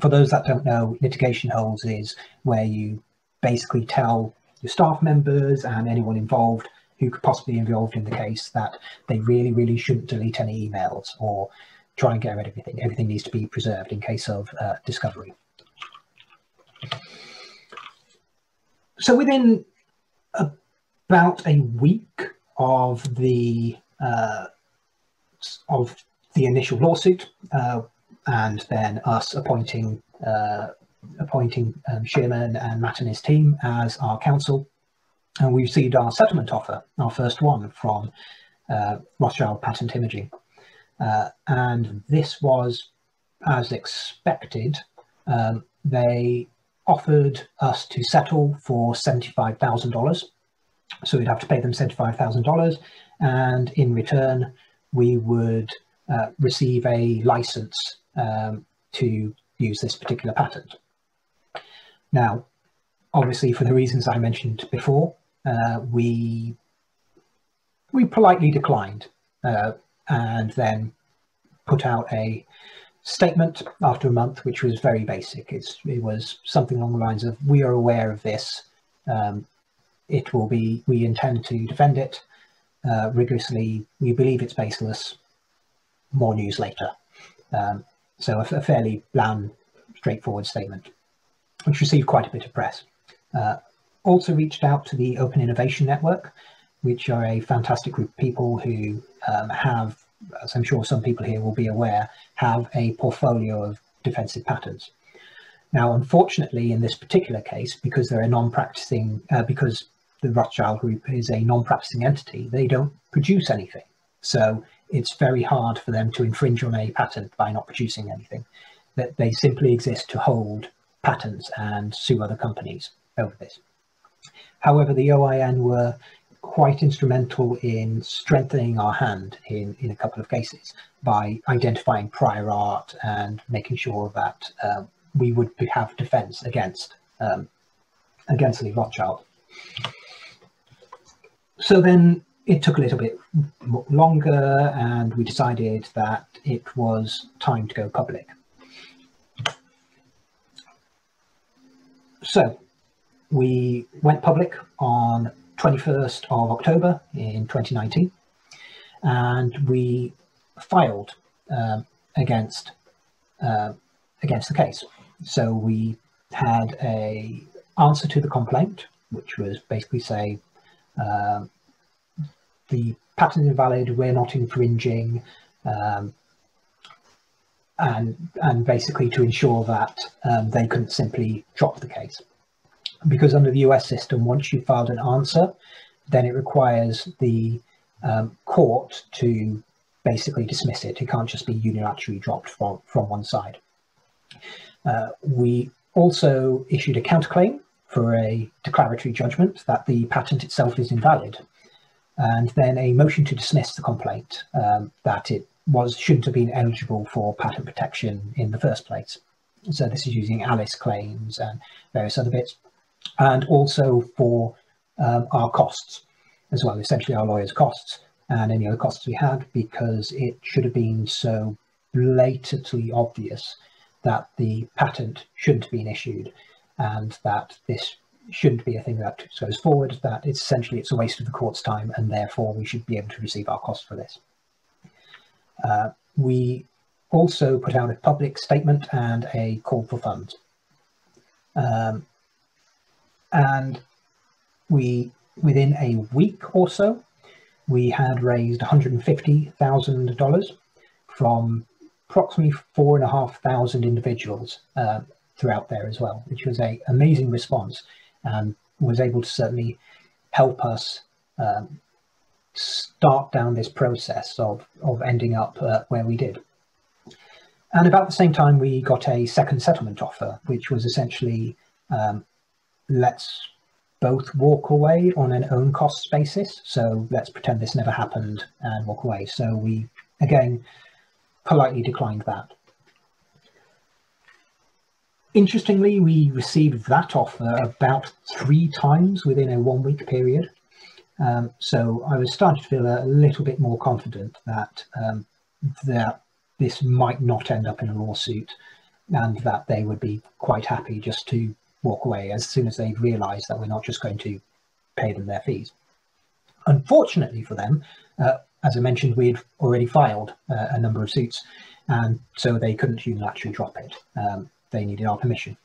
[SPEAKER 4] For those that don't know, litigation holds is where you basically tell your staff members and anyone involved who could possibly be involved in the case that they really, really shouldn't delete any emails or try and get rid of everything. Everything needs to be preserved in case of uh, discovery. So within about a week of the uh, of the initial lawsuit, uh, and then us appointing uh, appointing um, Shearman and Matt and his team as our counsel, and we received our settlement offer, our first one from uh, Rothschild Patent Imaging, uh, and this was as expected. Um, they offered us to settle for $75,000. So we'd have to pay them $75,000 and in return we would uh, receive a license um, to use this particular patent. Now, obviously for the reasons I mentioned before, uh, we, we politely declined uh, and then put out a statement after a month, which was very basic. It's, it was something along the lines of, we are aware of this. Um, it will be, we intend to defend it uh, rigorously. We believe it's baseless. More news later. Um, so a, a, fairly bland, straightforward statement, which received quite a bit of press. Uh, also reached out to the Open Innovation Network, which are a fantastic group of people who um, have as I'm sure some people here will be aware, have a portfolio of defensive patents. Now, unfortunately, in this particular case, because they're a non-practicing, uh, because the Rothschild Group is a non-practicing entity, they don't produce anything. So it's very hard for them to infringe on a patent by not producing anything. That they simply exist to hold patents and sue other companies over this. However, the OIN were quite instrumental in strengthening our hand in, in a couple of cases by identifying prior art and making sure that uh, we would have defense against um, against Lee Rothschild. So then it took a little bit longer and we decided that it was time to go public. So we went public on 21st of October in 2019, and we filed uh, against uh, against the case. So we had a answer to the complaint, which was basically say um, the patent is invalid, we're not infringing, um, and and basically to ensure that um, they couldn't simply drop the case because under the US system, once you've filed an answer, then it requires the um, court to basically dismiss it. It can't just be unilaterally dropped from, from one side. Uh, we also issued a counterclaim for a declaratory judgment that the patent itself is invalid, and then a motion to dismiss the complaint um, that it was shouldn't have been eligible for patent protection in the first place. So this is using Alice claims and various other bits and also for um, our costs as well, essentially our lawyers' costs and any other costs we had because it should have been so blatantly obvious that the patent shouldn't have been issued and that this shouldn't be a thing that goes forward, that it's essentially it's a waste of the court's time and therefore we should be able to receive our costs for this. Uh, we also put out a public statement and a call for funds. Um, and we within a week or so we had raised $150,000 from approximately four and a half thousand individuals uh, throughout there as well, which was a amazing response and was able to certainly help us um, start down this process of, of ending up uh, where we did. And about the same time, we got a second settlement offer, which was essentially um, let's both walk away on an own cost basis. So let's pretend this never happened and walk away. So we, again, politely declined that. Interestingly, we received that offer about three times within a one week period. Um, so I was starting to feel a, little bit more confident that um, that this might not end up in a lawsuit and that they would be quite happy just to walk away as soon as they realise that we're not just going to pay them their fees. Unfortunately for them, uh, as I mentioned, we'd already filed uh, a number of suits, and so they couldn't unilaterally drop it. Um, they needed our permission.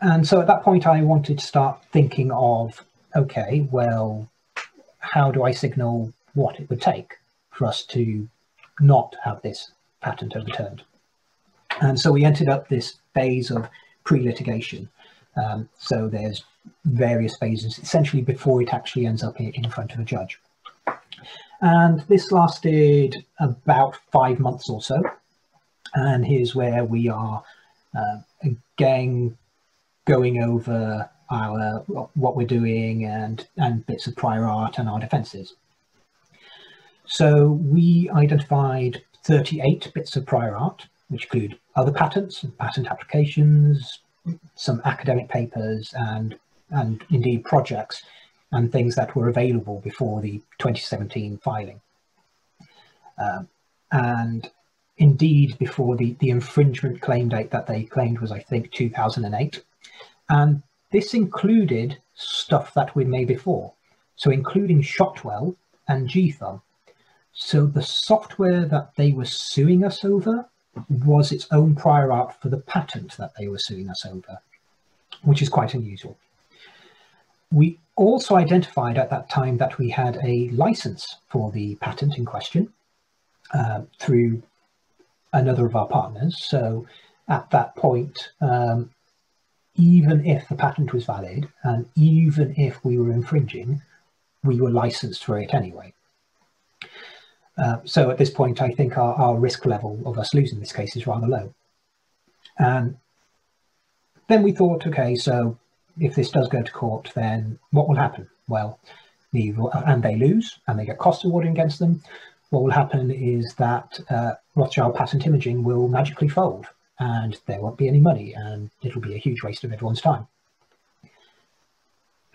[SPEAKER 4] And so at that point, I wanted to start thinking of, okay, well, how do I signal what it would take for us to not have this patent overturned? And so we entered up this phase of pre-litigation. Um, so there's various phases, essentially before it actually ends up in front of a judge. And this lasted about five months or so. And here's where we are uh, again going over our what we're doing and and bits of prior art and our defenses. So we identified 38 bits of prior art, which include other patents and patent applications, some academic papers and and indeed projects and things that were available before the 2017 filing. Um, and indeed before the, the infringement claim date that they claimed was, I think, 2008. And this included stuff that we'd made before. So including Shotwell and gThumb. So the software that they were suing us over was its own prior art for the patent that they were suing us over, which is quite unusual. We also identified at that time that we had a license for the patent in question uh, through another of our partners. So at that point, um, even if the patent was valid and even if we were infringing, we were licensed for it anyway. Uh, so at this point, I think our, our risk level of us losing this case is rather low. And then we thought, okay, so if this does go to court, then what will happen? Well, and they lose and they get cost awarding against them. What will happen is that uh, Rothschild Patent Imaging will magically fold and there won't be any money and it'll be a huge waste of everyone's time.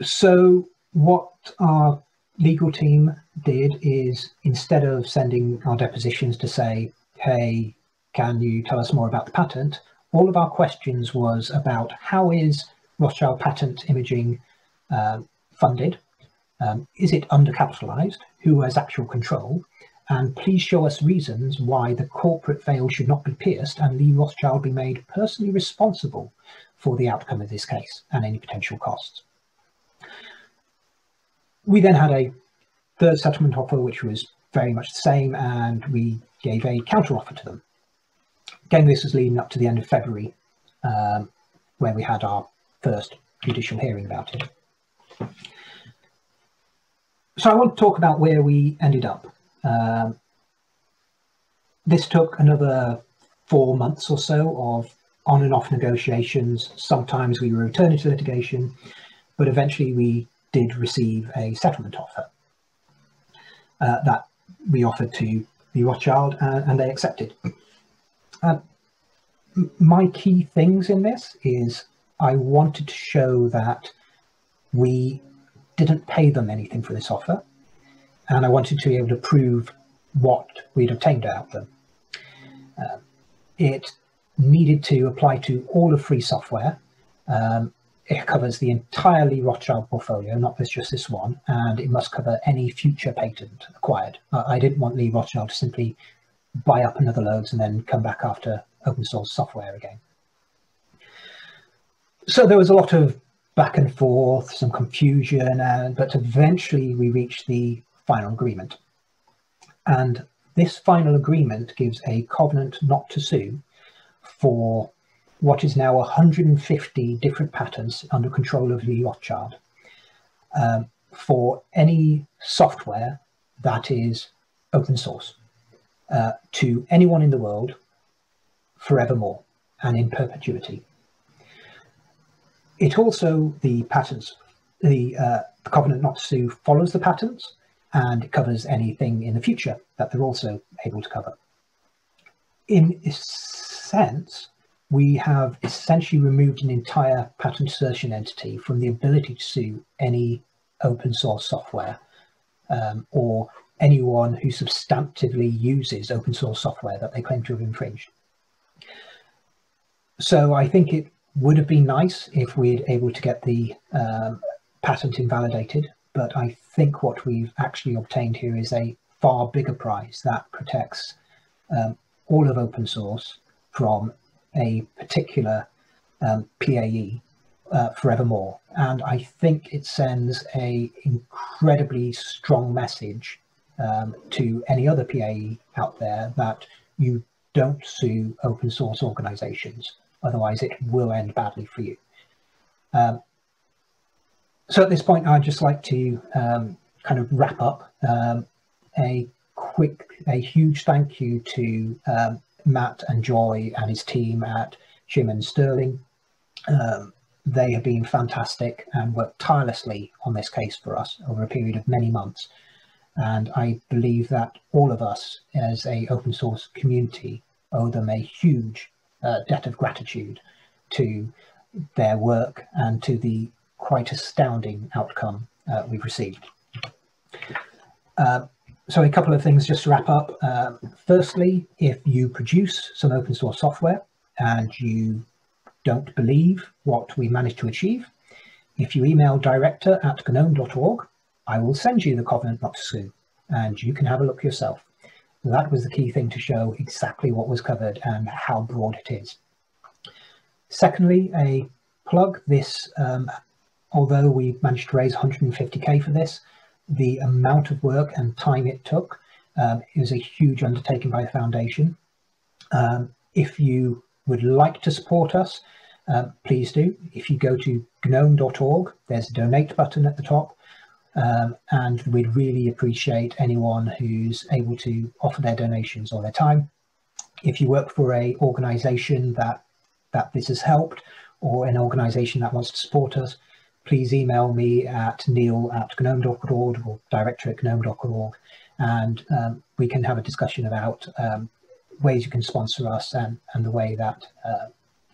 [SPEAKER 4] So what our legal team did is instead of sending our depositions to say, hey, can you tell us more about the patent? All of our questions was about how is Rothschild Patent Imaging uh, funded? Um, is it undercapitalized? Who has actual control? And please show us reasons why the corporate veil should not be pierced and Lee Rothschild be made personally responsible for the outcome of this case and any potential costs. We then had a third settlement offer, which was very much the same, and we gave a counteroffer to them. Again, this was leading up to the end of February, um, where we had our first judicial hearing about it. So I want to talk about where we ended up. Um, this took another four months or so of on and off negotiations. Sometimes we were returning to litigation, but eventually we did receive a settlement offer uh, that we offered to the Rothschild uh, and they accepted. Uh, my key things in this is I wanted to show that we didn't pay them anything for this offer and I wanted to be able to prove what we'd obtained out of them. Uh, it needed to apply to all of free software um, it covers the entirely Rothschild portfolio, not just this one, and it must cover any future patent acquired. I didn't want Lee Rothschild to simply buy up another loads and then come back after open source software again. So there was a lot of back and forth, some confusion, and but eventually we reached the final agreement. And this final agreement gives a covenant not to sue for what is now 150 different patents under control of Lee Rothschild. Um, for any software that is open source uh, to anyone in the world forevermore and in perpetuity. It also, the patents, the, uh, the covenant not to sue follows the patents and it covers anything in the future that they're also able to cover. In a sense, we have essentially removed an entire patent assertion entity from the ability to sue any open source software um, or anyone who substantively uses open source software that they claim to have infringed. So I think it would have been nice if we'd able to get the um, patent invalidated, but I think what we've actually obtained here is a far bigger prize that protects um, all of open source from a particular um, PAE uh, forevermore. And I think it sends a incredibly strong message um, to any other PAE out there that you don't sue open source organizations. Otherwise, it will end badly for you. Um, so at this point, I'd just like to um, kind of wrap up um, a quick, a huge thank you to um, Matt and Joy and his team at Jim and Sterling. Um, they have been fantastic and worked tirelessly on this case for us over a period of many months. And I believe that all of us as a open source community owe them a huge uh, debt of gratitude to their work and to the quite astounding outcome uh, we've received. Uh, so a couple of things just to wrap up. Um, firstly, if you produce some open source software and you don't believe what we managed to achieve, if you email director at gnome.org, I will send you the covenant not to sue and you can have a look yourself. That was the key thing to show exactly what was covered and how broad it is. Secondly, a plug this, um, although we managed to raise 150k for this, the amount of work and time it took um, is a huge undertaking by the foundation. Um, if you would like to support us, uh, please do. If you go to gnome.org, there's a donate button at the top. Um, and we'd really appreciate anyone who's able to offer their donations or their time. If you work for a organization that, that this has helped or an organization that wants to support us, please email me at neil at gnome.org or director at gnome.org and um, we can have a discussion about um, ways you can sponsor us and, and the way that uh,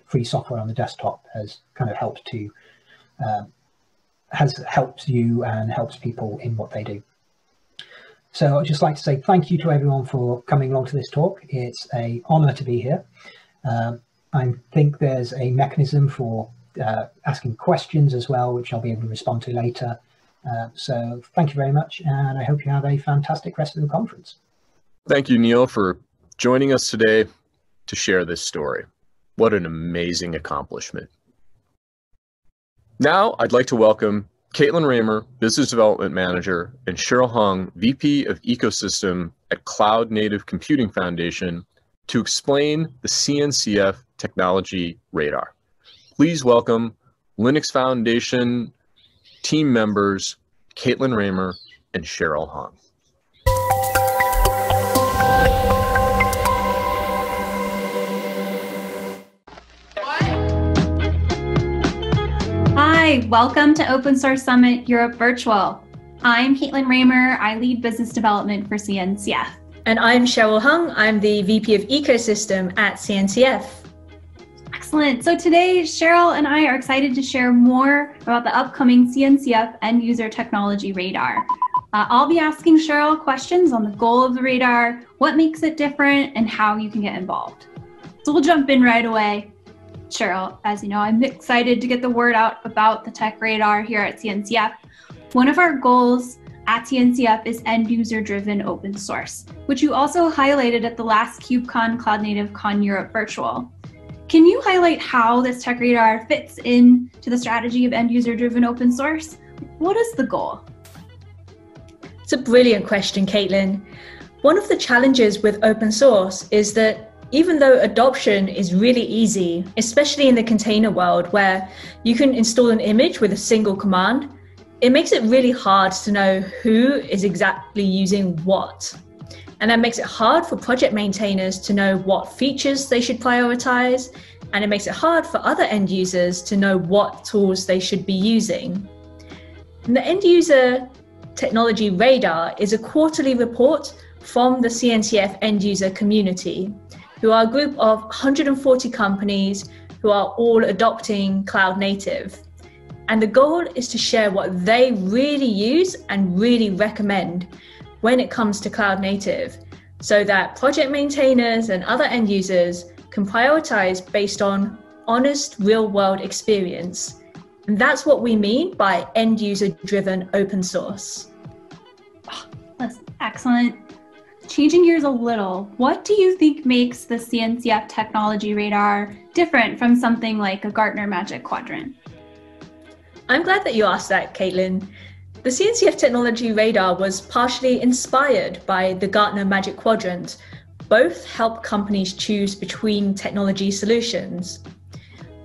[SPEAKER 4] free software on the desktop has kind of helped to um, has helped you and helps people in what they do. So I'd just like to say thank you to everyone for coming along to this talk. It's a honor to be here. Um, I think there's a mechanism for uh, asking questions as well, which I'll be able to respond to later. Uh, so thank you very much, and I hope you have a fantastic rest of the conference.
[SPEAKER 1] Thank you, Neil, for joining us today to share this story. What an amazing accomplishment. Now, I'd like to welcome Katelin Ramer, Business Development Manager, and Cheryl Hung, VP of Ecosystem at Cloud Native Computing Foundation, to explain the CNCF technology radar please welcome Linux Foundation team members Katelin Ramer and Cheryl Hung.
[SPEAKER 5] Hi, welcome to Open Source Summit Europe Virtual. I'm Katelin Ramer. I lead business development for CNCF.
[SPEAKER 6] And I'm Cheryl Hung. I'm the VP of Ecosystem at CNCF.
[SPEAKER 5] Excellent. So today, Cheryl and I are excited to share more about the upcoming CNCF End User Technology Radar. Uh, I'll be asking Cheryl questions on the goal of the radar, what makes it different, and how you can get involved. So we'll jump in right away. Cheryl, as you know, I'm excited to get the word out about the Tech Radar here at CNCF. One of our goals at CNCF is end user driven open source, which you also highlighted at the last KubeCon Cloud Native Con Europe Virtual. Can you highlight how this tech radar fits in to the strategy of end user driven open source? What is the goal?
[SPEAKER 6] It's a brilliant question, Katelin. One of the challenges with open source is that even though adoption is really easy, especially in the container world where you can install an image with a single command, it makes it really hard to know who is exactly using what. And that makes it hard for project maintainers to know what features they should prioritize. And it makes it hard for other end users to know what tools they should be using. And the end user technology radar is a quarterly report from the CNCF end user community, who are a group of 140 companies who are all adopting cloud native. And the goal is to share what they really use and really recommend when it comes to cloud native so that project maintainers and other end users can prioritize based on honest real world experience. And that's what we mean by end user driven open source.
[SPEAKER 5] Oh, that's excellent. Changing gears a little, what do you think makes the CNCF technology radar different from something like a Gartner Magic Quadrant?
[SPEAKER 6] I'm glad that you asked that, Katelin. The CNCF Technology Radar was partially inspired by the Gartner Magic Quadrant. Both help companies choose between technology solutions.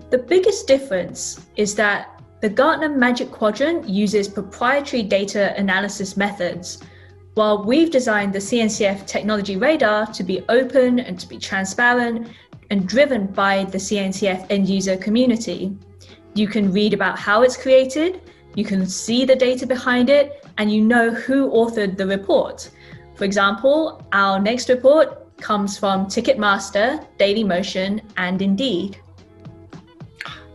[SPEAKER 6] The biggest difference is that the Gartner Magic Quadrant uses proprietary data analysis methods, while we've designed the CNCF Technology Radar to be open and to be transparent and driven by the CNCF end user community. You can read about how it's created, you can see the data behind it, and you know who authored the report. For example, our next report comes from Ticketmaster, Dailymotion, and Indeed.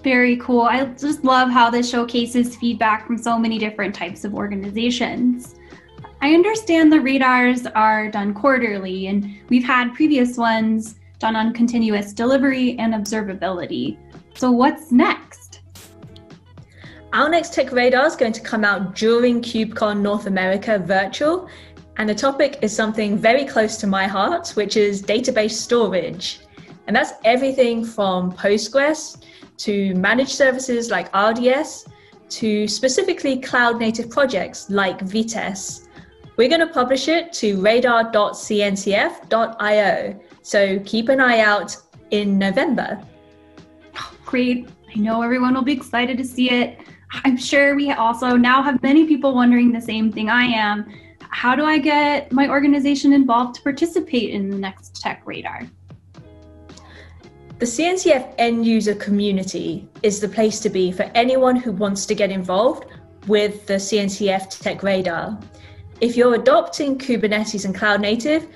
[SPEAKER 5] Very cool. I just love how this showcases feedback from so many different types of organizations. I understand the radars are done quarterly, and we've had previous ones done on continuous delivery and observability. So, what's next?
[SPEAKER 6] Our next tech radar is going to come out during KubeCon North America virtual, and the topic is something very close to my heart, which is database storage. And that's everything from Postgres to managed services like RDS to specifically cloud native projects like Vitess. We're going to publish it to radar.cncf.io, so keep an eye out in November.
[SPEAKER 5] Oh, great. I know everyone will be excited to see it. I'm sure we also now have many people wondering the same thing I am. How do I get my organization involved to participate in the next tech radar?
[SPEAKER 6] The CNCF end user community is the place to be for anyone who wants to get involved with the CNCF Tech Radar. If you're adopting Kubernetes and Cloud Native,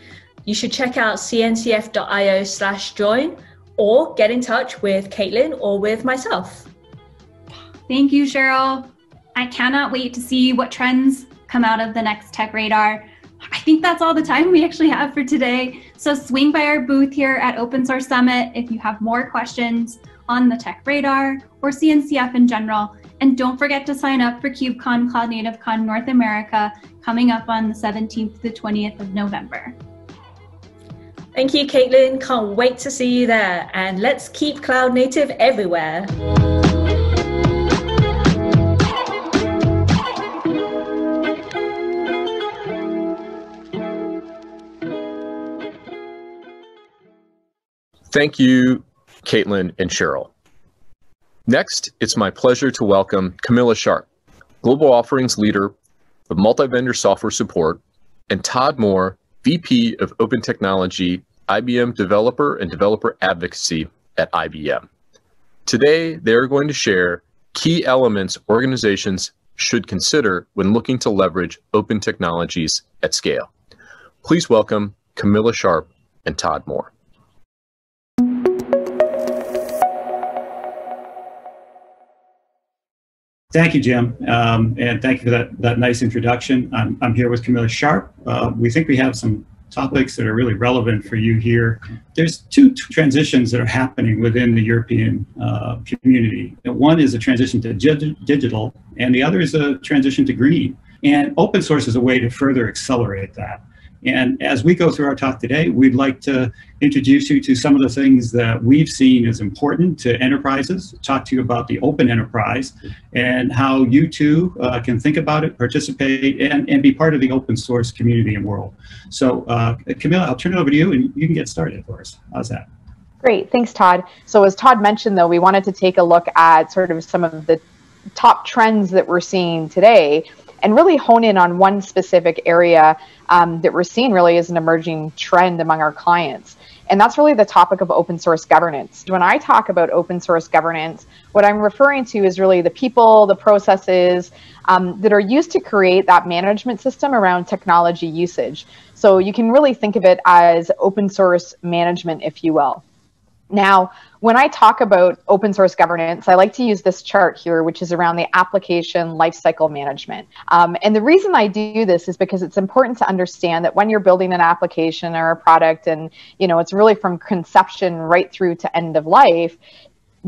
[SPEAKER 6] you should check out cncf.io slash join or get in touch with Katelin or with myself.
[SPEAKER 5] Thank you, Cheryl. I cannot wait to see what trends come out of the next Tech Radar. I think that's all the time we actually have for today. So swing by our booth here at Open Source Summit if you have more questions on the Tech Radar or CNCF in general. And don't forget to sign up for KubeCon Cloud Native Con North America coming up on the 17th to 20th of November.
[SPEAKER 6] Thank you, Katelin. Can't wait to see you there. And let's keep Cloud Native everywhere.
[SPEAKER 1] Thank you, Katelin and Cheryl. Next, it's my pleasure to welcome Camilla Sharpe, Global Offerings Leader of Multi-Vendor Software Support, and Todd Moore, VP of Open Technology, IBM Developer and Developer Advocacy at IBM. Today, they're going to share key elements organizations should consider when looking to leverage open technologies at scale. Please welcome Camilla Sharpe and Todd Moore.
[SPEAKER 7] Thank you, Jim, um, and thank you for that, that nice introduction. I'm, I'm here with Camilla Sharpe. Uh, we think we have some topics that are really relevant for you here. There's two transitions that are happening within the European uh, community. One is a transition to digital, and the other is a transition to green. And open source is a way to further accelerate that. And as we go through our talk today, we'd like to introduce you to some of the things that we've seen as important to enterprises, talk to you about the open enterprise and how you too uh, can think about it, participate, and, and be part of the open source community and world. So uh, Camilla, I'll turn it over to you and you can get started for us. How's that?
[SPEAKER 8] Great, thanks Todd. So as Todd mentioned though, we wanted to take a look at sort of some of the top trends that we're seeing today and really hone in on one specific area um, that we're seeing really as an emerging trend among our clients. And that's really the topic of open source governance. When I talk about open source governance, what I'm referring to is really the people, the processes um, that are used to create that management system around technology usage. So you can really think of it as open source management, if you will. Now, when I talk about open source governance, I like to use this chart here, which is around the application lifecycle management. Um, and the reason I do this is because it's important to understand that when you're building an application or a product, and you know, it's really from conception right through to end of life,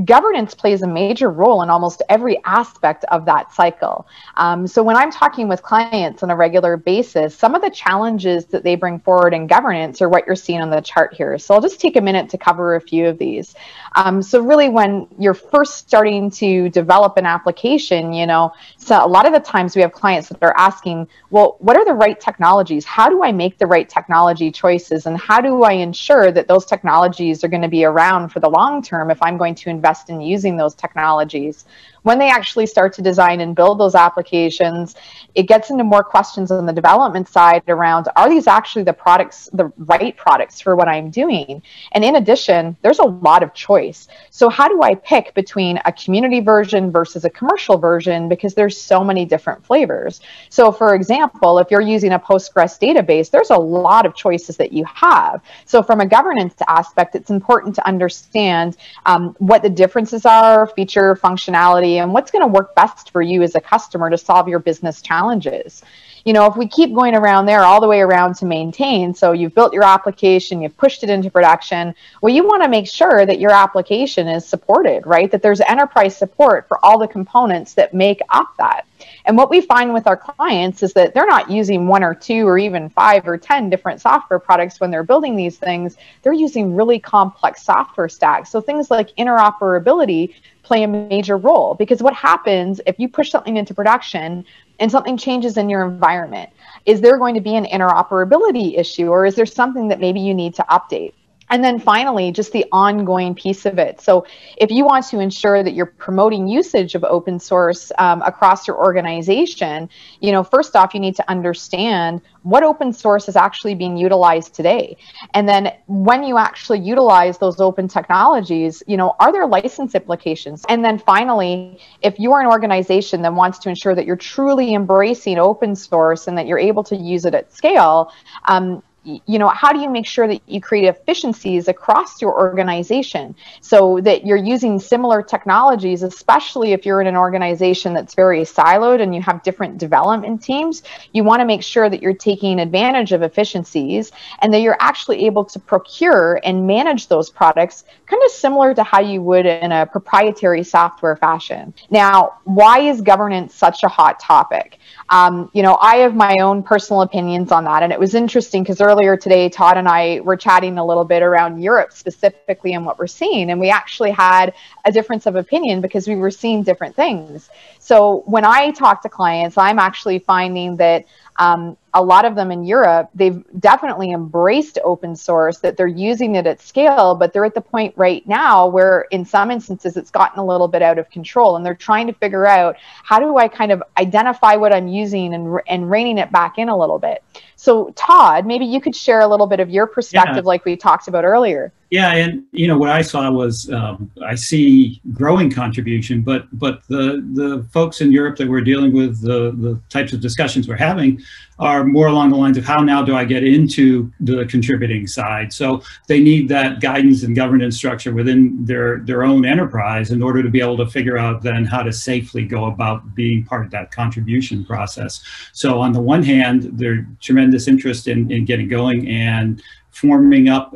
[SPEAKER 8] governance plays a major role in almost every aspect of that cycle. Um, so when I'm talking with clients on a regular basis, some of the challenges that they bring forward in governance are what you're seeing on the chart here. So I'll just take a minute to cover a few of these. Um, so really when you're first starting to develop an application, you know, so a lot of the times we have clients that are asking, well, what are the right technologies? How do I make the right technology choices? And how do I ensure that those technologies are going to be around for the long term if I'm going to invest in using those technologies? When they actually start to design and build those applications, it gets into more questions on the development side around are these actually the products, the right products for what I'm doing? And in addition, there's a lot of choice. So, how do I pick between a community version versus a commercial version? Because there's so many different flavors. So, for example, if you're using a Postgres database, there's a lot of choices that you have. So, from a governance aspect, it's important to understand um, what the differences are, feature, functionality and what's going to work best for you as a customer to solve your business challenges. You know, if we keep going around there all the way around to maintain, so you've built your application, you've pushed it into production, well, you want to make sure that your application is supported, right? That there's enterprise support for all the components that make up that. And what we find with our clients is that they're not using one or two or even five or 10 different software products when they're building these things. They're using really complex software stacks. So things like interoperability play a major role because what happens if you push something into production and something changes in your environment? Is there going to be an interoperability issue or is there something that maybe you need to update? And then finally, just the ongoing piece of it. So, if you want to ensure that you're promoting usage of open source um, across your organization, you know, first off, you need to understand what open source is actually being utilized today. And then when you actually utilize those open technologies, you know, are there license implications? And then finally, if you're an organization that wants to ensure that you're truly embracing open source and that you're able to use it at scale, um, you know how do you make sure that you create efficiencies across your organization so that you're using similar technologies especially if you're in an organization that's very siloed and you have different development teams? You want to make sure that you're taking advantage of efficiencies and that you're actually able to procure and manage those products kind of similar to how you would in a proprietary software fashion. Now why is governance such a hot topic um, you know i have my own personal opinions on that and it was interesting because earlier today, Todd and I were chatting a little bit around Europe specifically and what we're seeing. And we actually had a difference of opinion because we were seeing different things. So when I talk to clients, I'm actually finding that um, a lot of them in Europe, they've definitely embraced open source, that they're using it at scale, but they're at the point right now where, in some instances, it's gotten a little bit out of control. And they're trying to figure out how do I kind of identify what I'm using and, and reining it back in a little bit. So, Todd, maybe you could share a little bit of your perspective, yeah. like we talked about earlier.
[SPEAKER 7] Yeah, and you know what I saw was um, I see growing contribution, but but the the folks in Europe that we're dealing with, the the types of discussions we're having, are more along the lines of how now do I get into the contributing side. So they need that guidance and governance structure within their their own enterprise in order to be able to figure out then how to safely go about being part of that contribution process. So on the one hand, there's tremendous interest in in getting going and forming up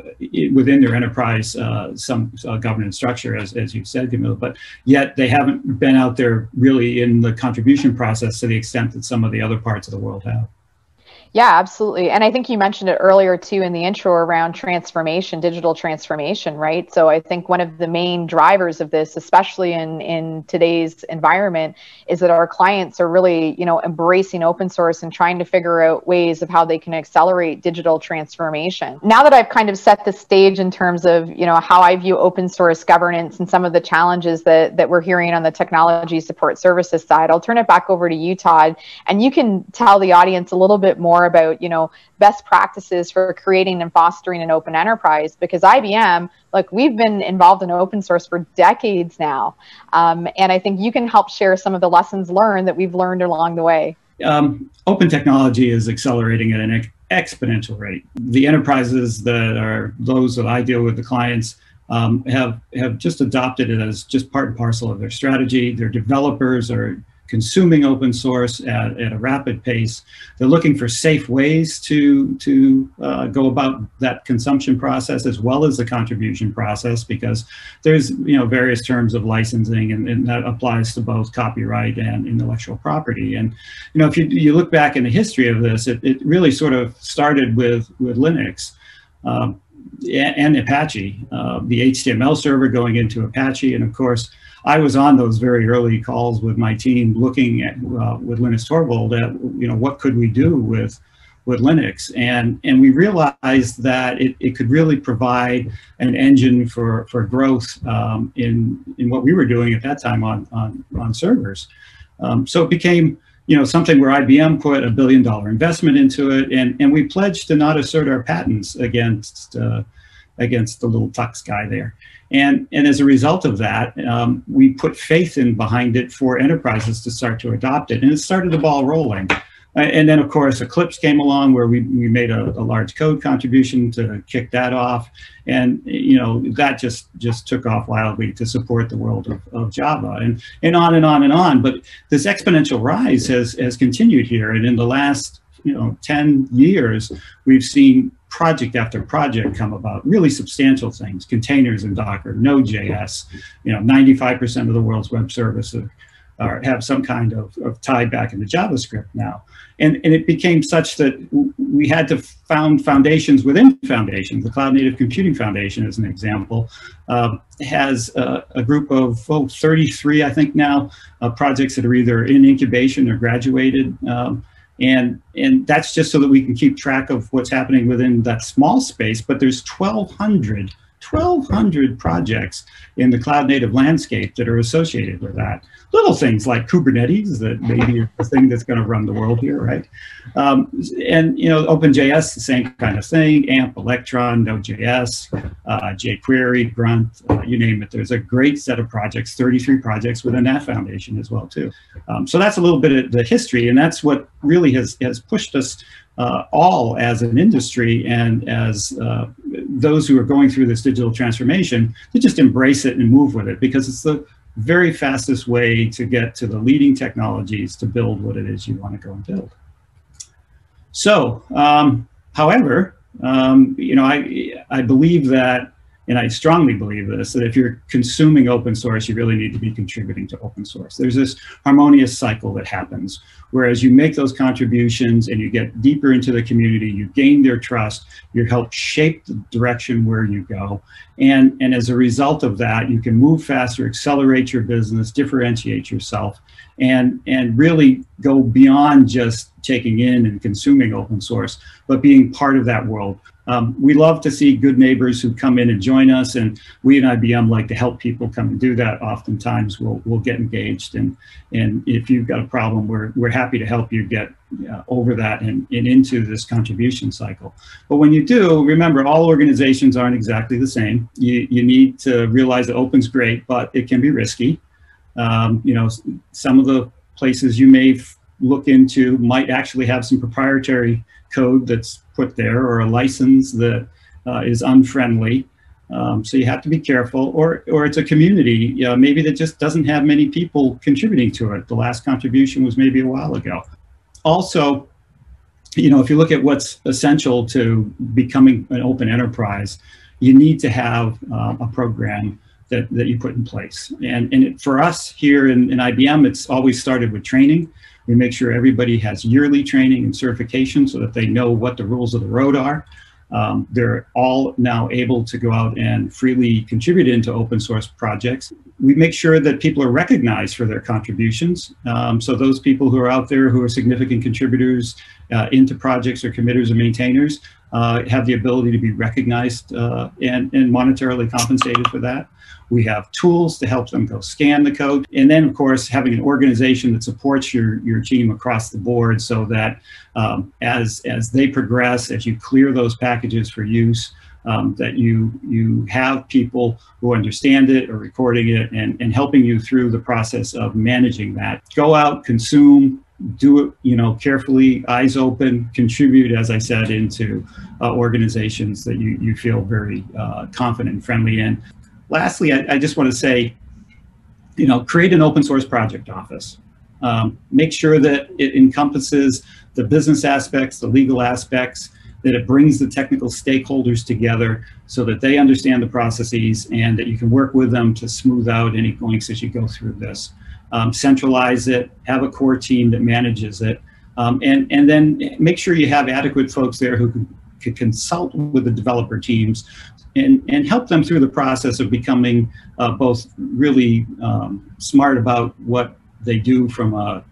[SPEAKER 7] within their enterprise uh, some uh, governance structure, as, as you said, Camilla, but yet they haven't been out there really in the contribution process to the extent that some of the other parts of the world have.
[SPEAKER 8] Yeah, absolutely. And I think you mentioned it earlier too in the intro around transformation, digital transformation, right? So I think one of the main drivers of this, especially in in today's environment, is that our clients are really, you know, embracing open source and trying to figure out ways of how they can accelerate digital transformation. Now that I've kind of set the stage in terms of, you know, how I view open source governance and some of the challenges that that we're hearing on the technology support services side, I'll turn it back over to you, Todd, and you can tell the audience a little bit more about you know best practices for creating and fostering an open enterprise because ibm like we've been involved in open source for decades now. Um, and i think you can help share some of the lessons learned that we've learned along the way.
[SPEAKER 7] Um, open technology is accelerating at an ex- exponential rate. The enterprises that are those that i deal with the clients um, have have just adopted it as just part and parcel of their strategy. Their developers are consuming open source at, at a rapid pace. They're looking for safe ways to, to uh, go about that consumption process as well as the contribution process because there's you know various terms of licensing and, and that applies to both copyright and intellectual property. And you know if you, you look back in the history of this, it, it really sort of started with, with Linux. Um, and Apache, uh, the HTML server going into Apache, and of course, I was on those very early calls with my team, looking at uh, with Linus Torvald at you know what could we do with with Linux, and and we realized that it, it could really provide an engine for for growth um, in in what we were doing at that time on on on servers. Um, so it became you know something where IBM put a billion dollar investment into it, and and we pledged to not assert our patents against uh, against the little tux guy there. And, and as a result of that, um, we put faith in behind it for enterprises to start to adopt it. And it started the ball rolling. And then, of course, Eclipse came along where we, we made a, a large code contribution to kick that off. And, you know, that just, just took off wildly to support the world of, of Java and, and on and on and on. But this exponential rise has, has continued here. And in the last, you know, 10 years, we've seen project after project come about, really substantial things, containers in Docker, Node.js, you know, 95% of the world's web services are, have some kind of, of tie back into JavaScript now. And, and it became such that we had to found foundations within foundations. The Cloud Native Computing Foundation, as an example, uh, has a, a, group of oh, 33, I think now, uh, projects that are either in incubation or graduated. Um, and and that's just so that we can keep track of what's happening within that small space but there's 1200 1200 projects in the cloud native landscape that are associated with that little things like Kubernetes that maybe is the thing that's going to run the world here, right? Um, and you know, OpenJS, the same kind of thing. AMP, Electron, Node.js, uh, jQuery, Grunt, uh, you name it. There's a great set of projects, 33 projects within that foundation as well too. Um, so that's a little bit of the history, and that's what really has has pushed us uh, all as an industry and as uh, those who are going through this digital transformation to just embrace it and move with it because it's the very fastest way to get to the leading technologies to build what it is you want to go and build. So, um, however, um, you know, I, I believe that, and I strongly believe this, that if you're consuming open source, you really need to be contributing to open source. There's this harmonious cycle that happens Whereas you make those contributions and you get deeper into the community, you gain their trust, you help shape the direction where you go. And, and as a result of that, you can move faster, accelerate your business, differentiate yourself, and, and really go beyond just taking in and consuming open source, but being part of that world. Um, we love to see good neighbors who come in and join us, and we at IBM like to help people come and do that. Oftentimes, we'll we'll get engaged, and and if you've got a problem, we're we're happy to help you get uh, over that and, and into this contribution cycle. But when you do, remember all organizations aren't exactly the same. You you need to realize that open's great, but it can be risky. Um, you know, some of the places you may look into might actually have some proprietary code that's put there or a license that uh, is unfriendly. Um, so you have to be careful, or or it's a community, you know, maybe that just doesn't have many people contributing to it. The last contribution was maybe a while ago. Also, you know, if you look at what's essential to becoming an open enterprise, you need to have uh, a program that, that you put in place. And, and it, for us here in, in IBM, it's always started with training. We make sure everybody has yearly training and certification so that they know what the rules of the road are. Um, they're all now able to go out and freely contribute into open source projects. We make sure that people are recognized for their contributions. Um, so those people who are out there who are significant contributors uh, into projects or committers or maintainers uh, have the ability to be recognized uh, and, and monetarily compensated for that. We have tools to help them go scan the code. And then, of course, having an organization that supports your, your team across the board so that um, as, as they progress, as you clear those packages for use, um, that you you have people who understand it or recording it and, and helping you through the process of managing that. Go out, consume, do it you know carefully, eyes open, contribute, as I said, into uh, organizations that you, you feel very uh, confident and friendly in lastly, I, I, just want to say, you know, create an open source project office. Um, make sure that it encompasses the business aspects, the legal aspects, that it brings the technical stakeholders together so that they understand the processes and that you can work with them to smooth out any points as you go through this. Um, centralize it, have a core team that manages it, um, and, and then make sure you have adequate folks there who can, can consult with the developer teams and, and help them through the process of becoming uh, both really um, smart about what they do from a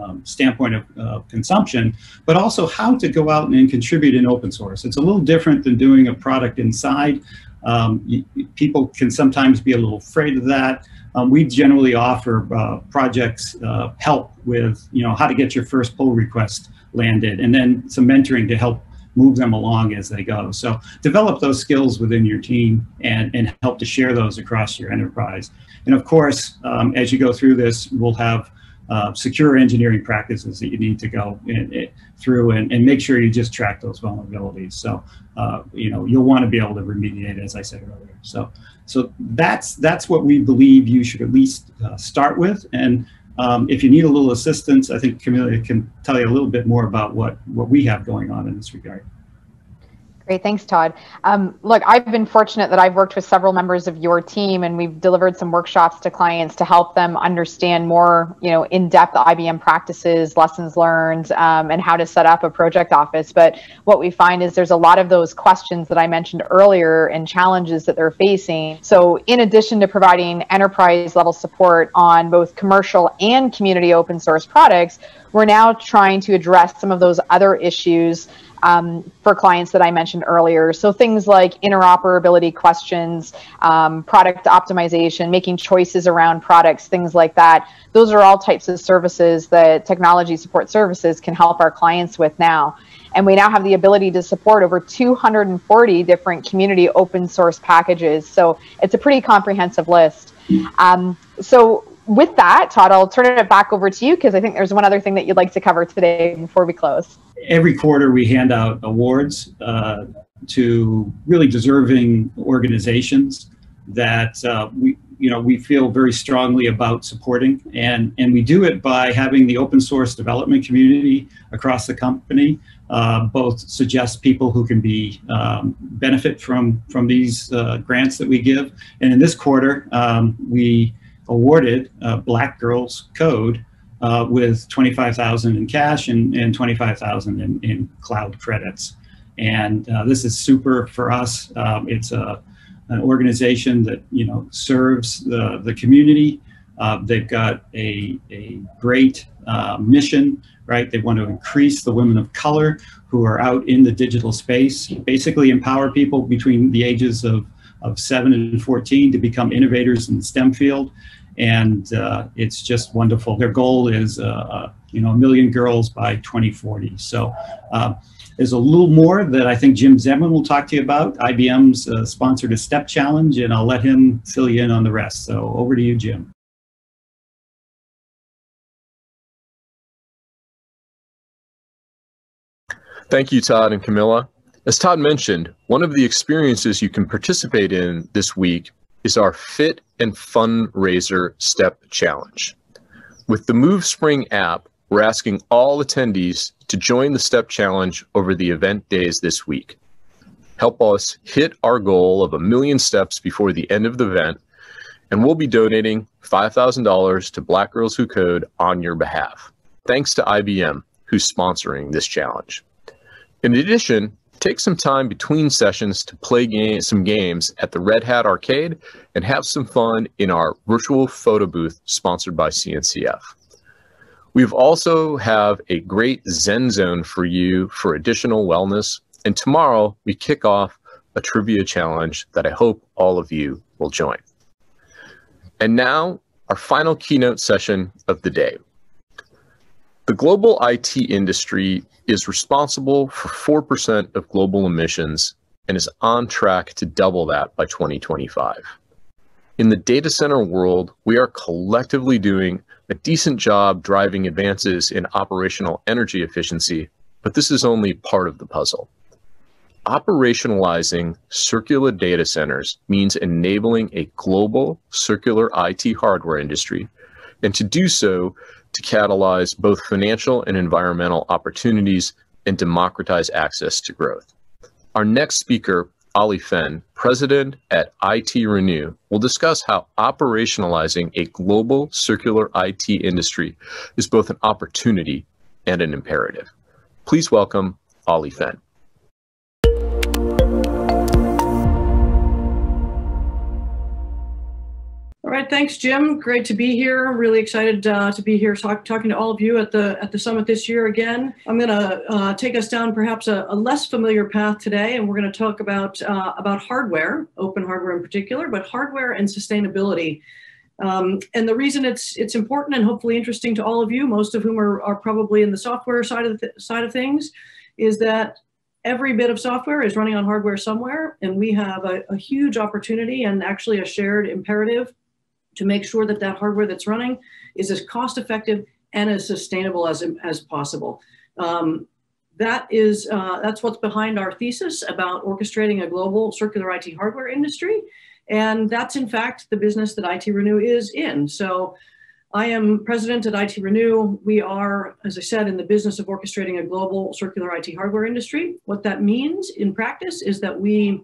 [SPEAKER 7] um, standpoint of uh, consumption, but also how to go out and contribute in open source. It's a little different than doing a product inside. Um, people can sometimes be a little afraid of that. Um, we generally offer uh, projects uh, help with, you know, how to get your first pull request landed, and then some mentoring to help move them along as they go. So develop those skills within your team and, and help to share those across your enterprise. And of course, um, as you go through this, we'll have uh, secure engineering practices that you need to go in, in, through and, and make sure you just track those vulnerabilities. So, uh, you know, you'll want to be able to remediate, as I said earlier. So, so that's that's what we believe you should at least uh, start with. And um, if you need a little assistance, I think Camilla can tell you a little bit more about what, what we have going on in this regard.
[SPEAKER 8] Great, thanks, Todd. Um, look, I've been fortunate that I've worked with several members of your team, and we've delivered some workshops to clients to help them understand more, you know, in-depth IBM practices, lessons learned, um, and how to set up a project office. But what we find is there's a lot of those questions that I mentioned earlier and challenges that they're facing. So, in addition to providing enterprise-level support on both commercial and community open source products, we're now trying to address some of those other issues um, for clients that I mentioned earlier. So things like interoperability questions, um, product optimization, making choices around products, things like that. Those are all types of services that technology support services can help our clients with now. And we now have the ability to support over 240 different community open source packages. So it's a pretty comprehensive list. Um, so with that, Todd, I'll turn it back over to you because I think there's one other thing that you'd like to cover today before we close.
[SPEAKER 7] Every quarter, we hand out awards uh, to really deserving organizations that uh, we, you know, we feel very strongly about supporting, and and we do it by having the open source development community across the company uh, both suggest people who can be um, benefit from from these uh, grants that we give. And in this quarter, um, we awarded uh, Black Girls Code uh, with 25,000 in cash and, and 25,000 in, in cloud credits. And uh, this is super for us. Um, it's a, an organization that you know serves the, the community. Uh, they've got a, a great uh, mission, right? They want to increase the women of color who are out in the digital space, basically empower people between the ages of, of 7 and 14 to become innovators in the STEM field and uh, it's just wonderful. Their goal is, uh, uh, you know, a million girls by 2040. So uh, there's a little more that I think Jim Zemlin will talk to you about. IBM's uh, sponsored a STEP challenge, and I'll let him fill you in on the rest. So over to you, Jim.
[SPEAKER 1] Thank you, Todd and Camilla. As Todd mentioned, one of the experiences you can participate in this week is our Fit and Fundraiser Step Challenge. With the MoveSpring app, we're asking all attendees to join the Step Challenge over the event days this week. Help us hit our goal of a million steps before the end of the event, and we'll be donating $5,000 to Black Girls Who Code on your behalf. Thanks to IBM, who's sponsoring this challenge. In addition, take some time between sessions to play game, some games at the Red Hat Arcade and have some fun in our virtual photo booth sponsored by CNCF. We've also have a great Zen zone for you for additional wellness. And tomorrow we kick off a trivia challenge that I hope all of you will join. And now our final keynote session of the day. The global IT industry is responsible for 4% of global emissions and is on track to double that by 2025. In the data center world, we are collectively doing a decent job driving advances in operational energy efficiency, but this is only part of the puzzle. Operationalizing circular data centers means enabling a global circular IT hardware industry, and to do so, to catalyze both financial and environmental opportunities and democratize access to growth. Our next speaker, Ali Fenn, president at ITRenew, will discuss how operationalizing a global circular IT industry is both an opportunity and an imperative. Please welcome Ali Fenn.
[SPEAKER 9] Right, thanks, Jim. Great to be here. Really excited uh, to be here talk, talking to all of you at the at the summit this year again. I'm going to uh, take us down perhaps a, a, less familiar path today, and we're going to talk about uh, about hardware, open hardware in particular, but hardware and sustainability. Um, and the reason it's it's important and hopefully interesting to all of you, most of whom are, are probably in the software side of the side of things, is that every bit of software is running on hardware somewhere, and we have a, a huge opportunity and actually a shared imperative to make sure that that hardware that's running is as cost effective and as sustainable as, as possible. Um, that is, uh, that's what's behind our thesis about orchestrating a global circular IT hardware industry. And that's in fact the business that ITRenew is in. So I am president at ITRenew. We are, as I said, in the business of orchestrating a global circular IT hardware industry. What that means in practice is that we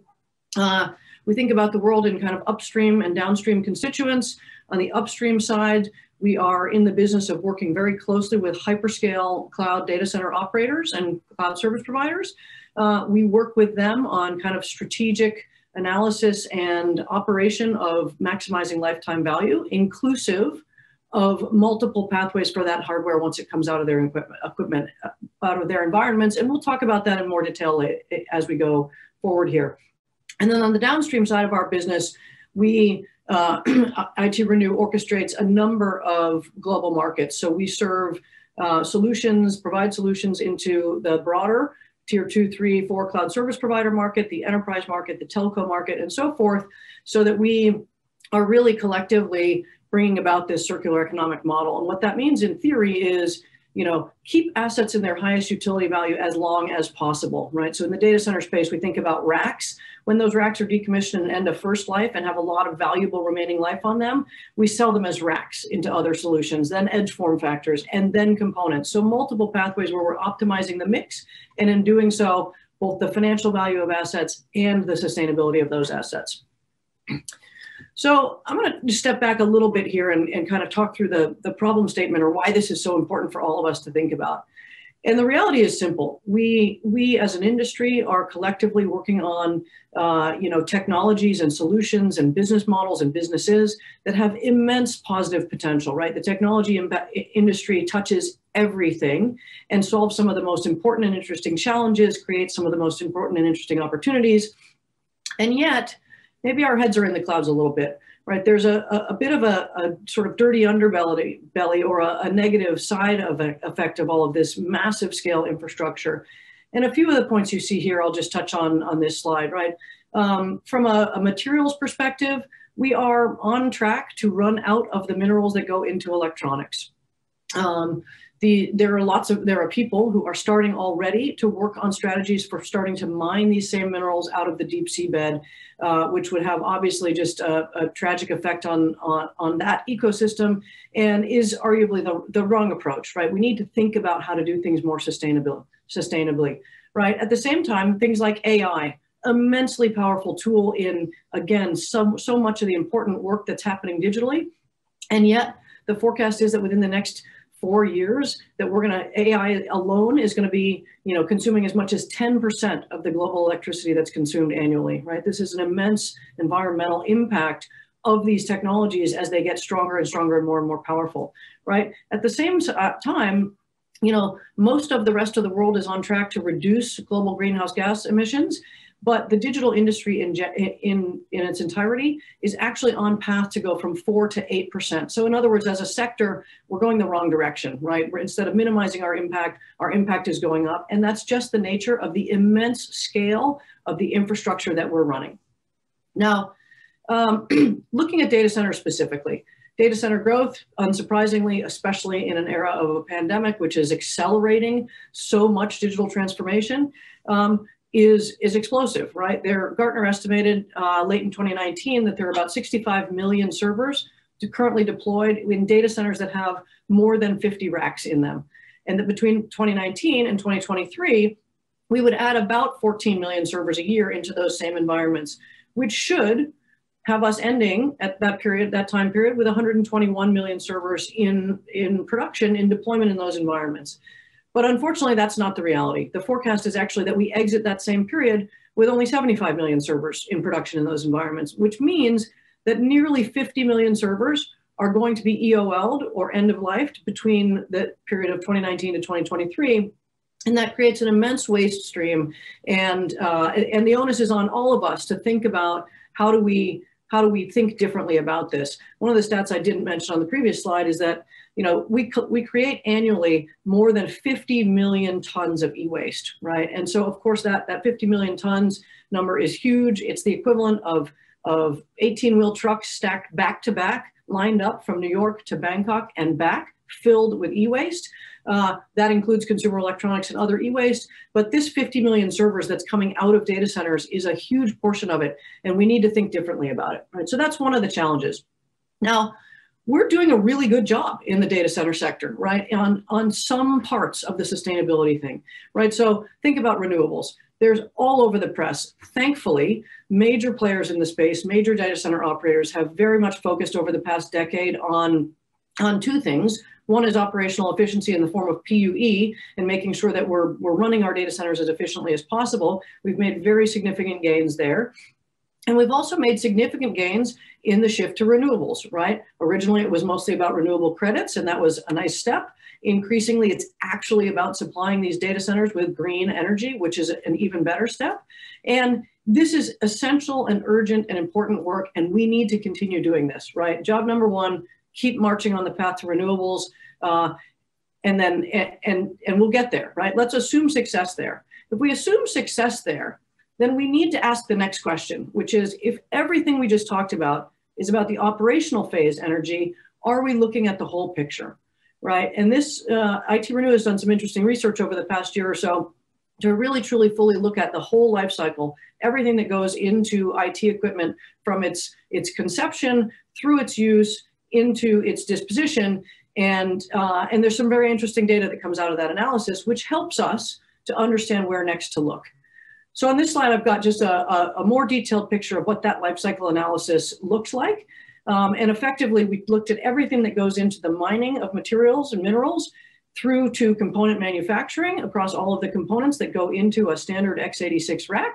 [SPEAKER 9] uh, we think about the world in kind of upstream and downstream constituents. On the upstream side, we are in the business of working very closely with hyperscale cloud data center operators and cloud service providers. Uh, we work with them on kind of strategic analysis and operation of maximizing lifetime value, inclusive of multiple pathways for that hardware once it comes out of their equipment, equipment uh, out of their environments. And we'll talk about that in more detail as we go forward here. And then on the downstream side of our business, we uh, ITRenew orchestrates a number of global markets. So we serve uh, solutions, provide solutions into the broader tier two, three, four cloud service provider market, the enterprise market, the telco market, and so forth, so that we are really collectively bringing about this circular economic model. And what that means in theory is you know, keep assets in their highest utility value as long as possible, right? So in the data center space, we think about racks. When those racks are decommissioned and end of first life and have a lot of valuable remaining life on them, we sell them as racks into other solutions, then edge form factors, and then components. So multiple pathways where we're optimizing the mix. And in doing so, both the financial value of assets and the sustainability of those assets. So I'm going to step back a little bit here and, and kind of talk through the, the problem statement or why this is so important for all of us to think about. And the reality is simple. We, we as an industry are collectively working on, uh, you know, technologies and solutions and business models and businesses that have immense positive potential, right? The technology industry touches everything and solves some of the most important and interesting challenges, creates some of the most important and interesting opportunities. And yet, maybe our heads are in the clouds a little bit, right? There's a, a, a bit of a, a, sort of dirty underbelly belly or a, a negative side of effect of all of this massive scale infrastructure. And a few of the points you see here, I'll just touch on on this slide, right? Um, from a, materials perspective, we are on track to run out of the minerals that go into electronics. Um, the, there are lots of there are people who are starting already to work on strategies for starting to mine these same minerals out of the deep seabed, uh, which would have obviously just a, a tragic effect on, on on that ecosystem and is arguably the, the wrong approach right? We need to think about how to do things more sustainable sustainably right? At the same time things like ai immensely powerful tool in again so, so much of the important work that's happening digitally. And yet the forecast is that within the next four years that we're going to AI alone is going to be you know consuming as much as 10% of the global electricity that's consumed annually right? This is an immense environmental impact of these technologies as they get stronger and stronger and more and more powerful right? At the same uh, time you know most of the rest of the world is on track to reduce global greenhouse gas emissions but the digital industry in, in, in its entirety is actually on path to go from 4 to 8%. So in other words, as a sector, we're going the wrong direction, right? We're, instead of minimizing our impact, our impact is going up. And that's just the nature of the immense scale of the infrastructure that we're running. Now, um, looking at data centers specifically, data center growth, unsurprisingly, especially in an era of a pandemic, which is accelerating so much digital transformation, um, is is explosive, right? There, Gartner estimated uh, late in 2019 that there are about 65 million servers currently deployed in data centers that have more than 50 racks in them, and that between 2019 and 2023, we would add about 14 million servers a year into those same environments, which should have us ending at that period, that time period, with 121 million servers in in production in deployment in those environments. But unfortunately, that's not the reality. The forecast is actually that we exit that same period with only 75 million servers in production in those environments, which means that nearly 50 million servers are going to be EOL'd or end of life between the period of 2019 to 2023. And that creates an immense waste stream. And, uh, and the onus is on all of us to think about how do we how do we think differently about this? One of the stats I didn't mention on the previous slide is that you know, we, we create annually more than 50 million tons of e-waste, right? And so of course that, that 50 million tons number is huge. It's the equivalent of, of 18 wheel trucks stacked back to back, lined up from New York to Bangkok and back, filled with e-waste. Uh, that includes consumer electronics and other e-waste. But this 50 million servers that's coming out of data centers is a huge portion of it. And we need to think differently about it, right? So that's one of the challenges. Now, we're doing a really good job in the data center sector, right? On, on some parts of the sustainability thing, right? So think about renewables. There's all over the press. Thankfully, major players in the space, major data center operators have very much focused over the past decade on, on two things. One is operational efficiency in the form of PUE and making sure that we're, we're running our data centers as efficiently as possible. We've made very significant gains there. And we've also made significant gains in the shift to renewables, right? Originally, it was mostly about renewable credits, and that was a nice step. Increasingly, it's actually about supplying these data centers with green energy, which is an even better step. And this is essential and urgent and important work, and we need to continue doing this, right? Job number one, keep marching on the path to renewables, uh, and then, and, and we'll get there, right? Let's assume success there. If we assume success there, then we need to ask the next question, which is if everything we just talked about is about the operational phase energy, are we looking at the whole picture, right? And this, uh, ITRenew has done some interesting research over the past year or so to really truly fully look at the whole life cycle, everything that goes into IT equipment from its, its conception through its use into its disposition. And, uh, and there's some very interesting data that comes out of that analysis, which helps us to understand where next to look. So on this slide, I've got just a, a, a more detailed picture of what that life cycle analysis looks like. Um, and effectively, we looked at everything that goes into the mining of materials and minerals through to component manufacturing across all of the components that go into a standard x86 rack.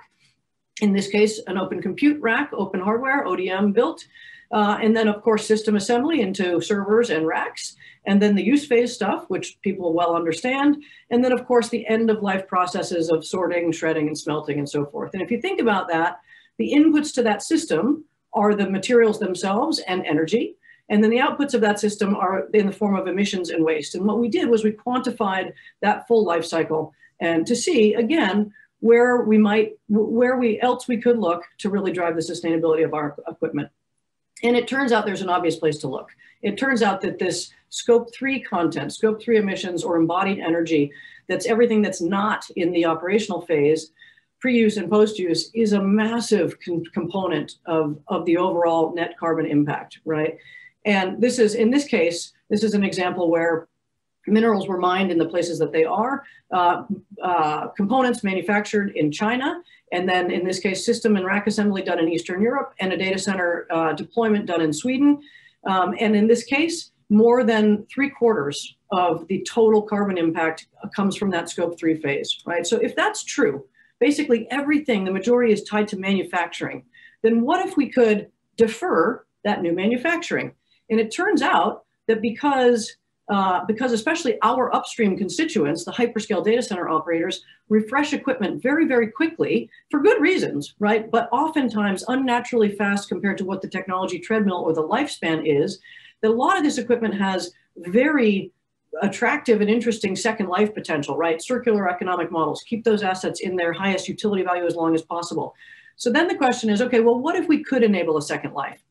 [SPEAKER 9] In this case, an open compute rack, open hardware, ODM built. Uh, and then, of course, system assembly into servers and racks and then the use phase stuff, which people well understand, and then of course the end of life processes of sorting, shredding, and smelting and so forth. And if you think about that, the inputs to that system are the materials themselves and energy, and then the outputs of that system are in the form of emissions and waste. And what we did was we quantified that full life cycle and to see, again, where we might, where we else we could look to really drive the sustainability of our equipment. And it turns out there's an obvious place to look. It turns out that this scope three content, scope three emissions or embodied energy, that's everything that's not in the operational phase, pre-use and post-use is a massive component of, of the overall net carbon impact, right? And this is, in this case, this is an example where minerals were mined in the places that they are, uh, uh, components manufactured in China, and then in this case, system and rack assembly done in Eastern Europe, and a data center uh, deployment done in Sweden. Um, and in this case, more than three quarters of the total carbon impact comes from that scope three phase, right? So if that's true, basically everything, the majority is tied to manufacturing, then what if we could defer that new manufacturing? And it turns out that because uh, because especially our upstream constituents, the hyperscale data center operators, refresh equipment very, very quickly for good reasons, right? But oftentimes unnaturally fast compared to what the technology treadmill or the lifespan is. That a lot of this equipment has very attractive and interesting second life potential, right? Circular economic models, keep those assets in their highest utility value as long as possible. So then the question is, okay, well, what if we could enable a second life?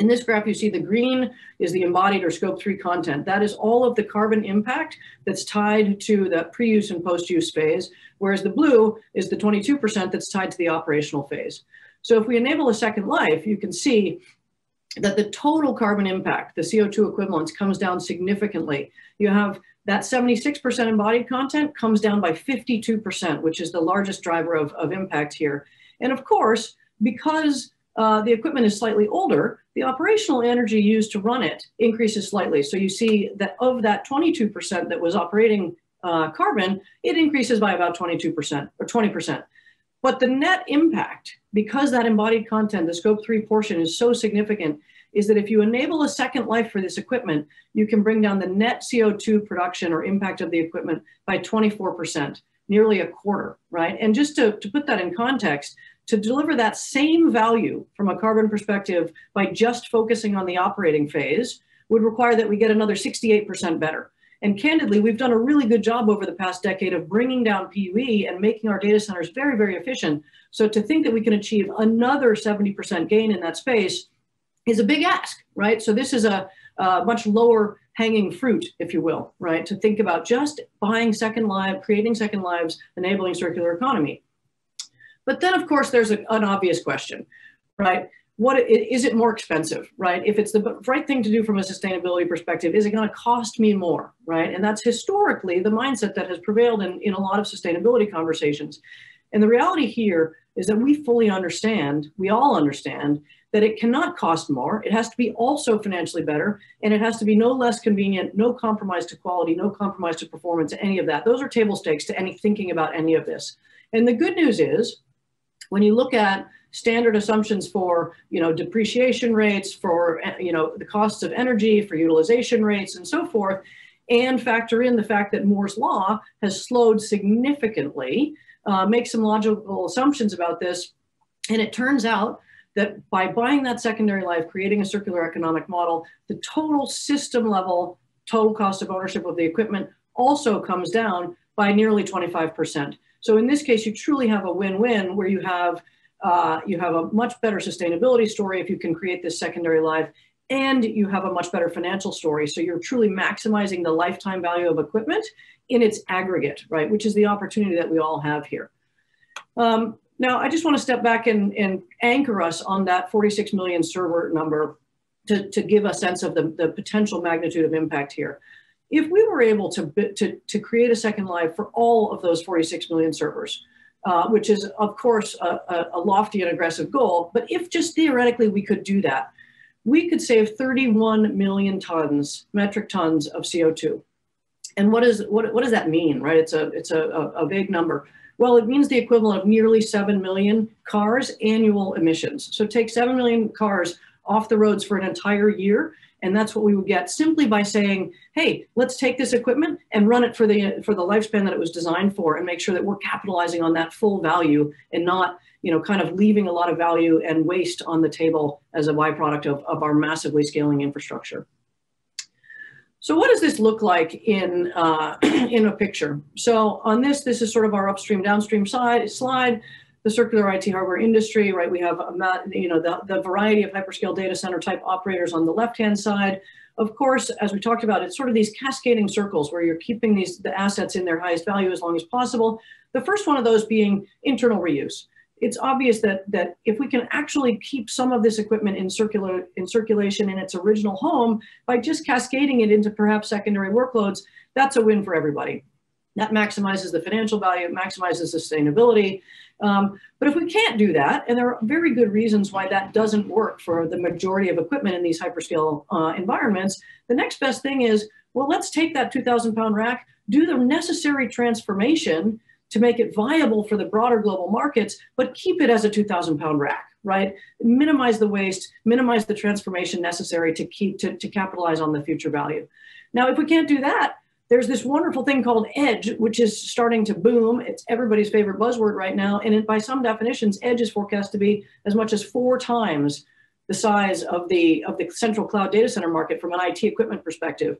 [SPEAKER 9] In this graph, you see the green is the embodied or scope three content. That is all of the carbon impact that's tied to the pre-use and post-use phase, whereas the blue is the 22% that's tied to the operational phase. So if we enable a second life, you can see that the total carbon impact, the CO2 equivalents, comes down significantly. You have that 76% embodied content comes down by 52%, which is the largest driver of, of impact here. And of course, because uh, the equipment is slightly older, the operational energy used to run it increases slightly. So you see that of that 22% that was operating uh, carbon, it increases by about 22% or 20%. But the net impact, because that embodied content, the scope three portion is so significant, is that if you enable a second life for this equipment, you can bring down the net CO2 production or impact of the equipment by 24%, nearly a quarter, right? And just to, to put that in context, to deliver that same value from a carbon perspective by just focusing on the operating phase would require that we get another 68% better. And candidly, we've done a really good job over the past decade of bringing down PUE and making our data centers very, very efficient. So to think that we can achieve another 70% gain in that space is a big ask, right? So this is a, a much lower hanging fruit, if you will, right? To think about just buying second life, creating second lives, enabling circular economy. But then, of course, there's a, an obvious question, right? What is it more expensive, right? If it's the right thing to do from a sustainability perspective, is it going to cost me more, right? And that's historically the mindset that has prevailed in, in a lot of sustainability conversations. And the reality here is that we fully understand, we all understand, that it cannot cost more. It has to be also financially better, and it has to be no less convenient, no compromise to quality, no compromise to performance, any of that. Those are table stakes to any thinking about any of this. And the good news is when you look at standard assumptions for you know depreciation rates for you know the costs of energy for utilization rates and so forth and factor in the fact that moore's law has slowed significantly uh, make some logical assumptions about this and it turns out that by buying that secondary life creating a circular economic model the total system level total cost of ownership of the equipment also comes down by nearly 25% so in this case, you truly have a win-win where you have uh, you have a much better sustainability story if you can create this secondary life, and you have a much better financial story. So you're truly maximizing the lifetime value of equipment in its aggregate, right? Which is the opportunity that we all have here. Um, now, I just want to step back and, and anchor us on that 46 million server number to, to give a sense of the, the potential magnitude of impact here if we were able to, to, to create a second life for all of those 46 million servers, uh, which is, of course, a, a, lofty and aggressive goal, but if just theoretically we could do that, we could save 31 million tons, metric tons of CO2. And what, is, what, what does that mean, right? It's, a, it's a, a, big number. Well, it means the equivalent of nearly 7 million cars annual emissions. So take 7 million cars off the roads for an entire year and that's what we would get simply by saying hey let's take this equipment and run it for the for the lifespan that it was designed for and make sure that we're capitalizing on that full value and not you know kind of leaving a lot of value and waste on the table as a byproduct of, of our massively scaling infrastructure. So what does this look like in uh, in a picture? So on this this is sort of our upstream downstream side slide the circular IT hardware industry, right? We have, you know, the, the variety of hyperscale data center type operators on the left-hand side. Of course, as we talked about, it's sort of these cascading circles where you're keeping these the assets in their highest value as long as possible. The first one of those being internal reuse. It's obvious that that if we can actually keep some of this equipment in circular in circulation in its original home by just cascading it into perhaps secondary workloads, that's a win for everybody. That maximizes the financial value, it maximizes sustainability. Um, but if we can't do that, and there are very good reasons why that doesn't work for the majority of equipment in these hyperscale uh, environments, the next best thing is, well, let's take that 2,000 pound rack, do the necessary transformation to make it viable for the broader global markets, but keep it as a 2,000 pound rack, right? Minimize the waste, minimize the transformation necessary to keep to, to capitalize on the future value. Now, if we can't do that, there's this wonderful thing called edge, which is starting to boom. It's everybody's favorite buzzword right now. And it, by some definitions, edge is forecast to be as much as four times the size of the, of the central cloud data center market from an IT equipment perspective.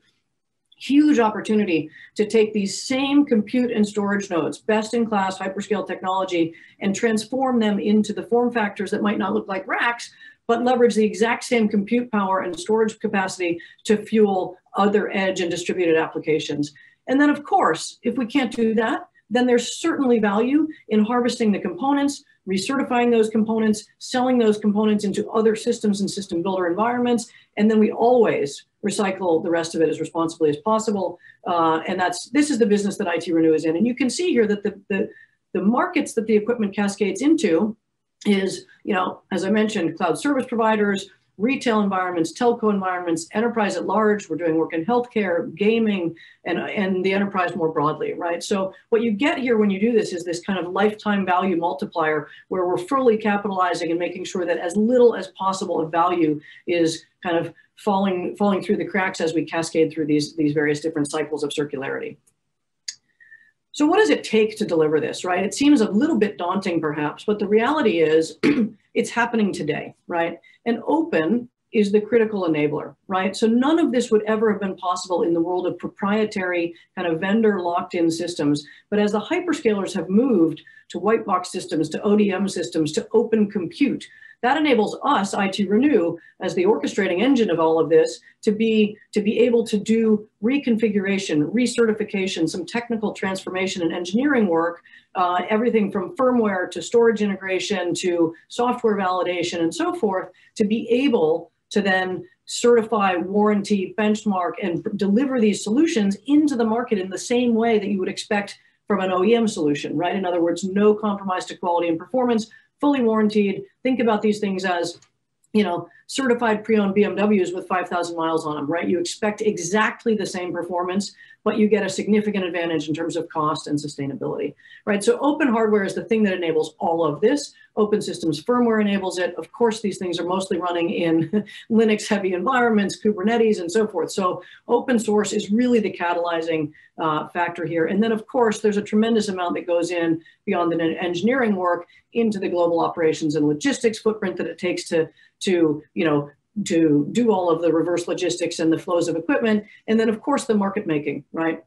[SPEAKER 9] Huge opportunity to take these same compute and storage nodes, best in class hyperscale technology, and transform them into the form factors that might not look like racks, but leverage the exact same compute power and storage capacity to fuel other edge and distributed applications. And then, of course, if we can't do that, then there's certainly value in harvesting the components, recertifying those components, selling those components into other systems and system builder environments, and then we always recycle the rest of it as responsibly as possible. Uh, and that's this is the business that ITRenew is in. And you can see here that the, the, the markets that the equipment cascades into is, you know, as I mentioned, cloud service providers, retail environments, telco environments, enterprise at large. We're doing work in healthcare, gaming, and, and the enterprise more broadly, right? So what you get here when you do this is this kind of lifetime value multiplier where we're fully capitalizing and making sure that as little as possible of value is kind of falling, falling through the cracks as we cascade through these, these various different cycles of circularity. So what does it take to deliver this, right? It seems a little bit daunting perhaps, but the reality is it's happening today, right? And open is the critical enabler, right? So none of this would ever have been possible in the world of proprietary kind of vendor locked in systems. But as the hyperscalers have moved to white box systems, to ODM systems, to open compute, that enables us, ITRenew, as the orchestrating engine of all of this, to be, to be able to do reconfiguration, recertification, some technical transformation and engineering work, uh, everything from firmware to storage integration to software validation and so forth, to be able to then certify, warranty, benchmark, and deliver these solutions into the market in the same way that you would expect from an OEM solution, right? In other words, no compromise to quality and performance, fully warranted. Think about these things as, you know, certified pre-owned BMWs with 5,000 miles on them, right? You expect exactly the same performance, but you get a significant advantage in terms of cost and sustainability, right? So open hardware is the thing that enables all of this. Open systems firmware enables it. Of course, these things are mostly running in Linux heavy environments, Kubernetes, and so forth. So open source is really the catalyzing uh, factor here. And then, of course, there's a tremendous amount that goes in beyond the engineering work into the global operations and logistics footprint that it takes to to you know to do all of the reverse logistics and the flows of equipment and then of course the market making right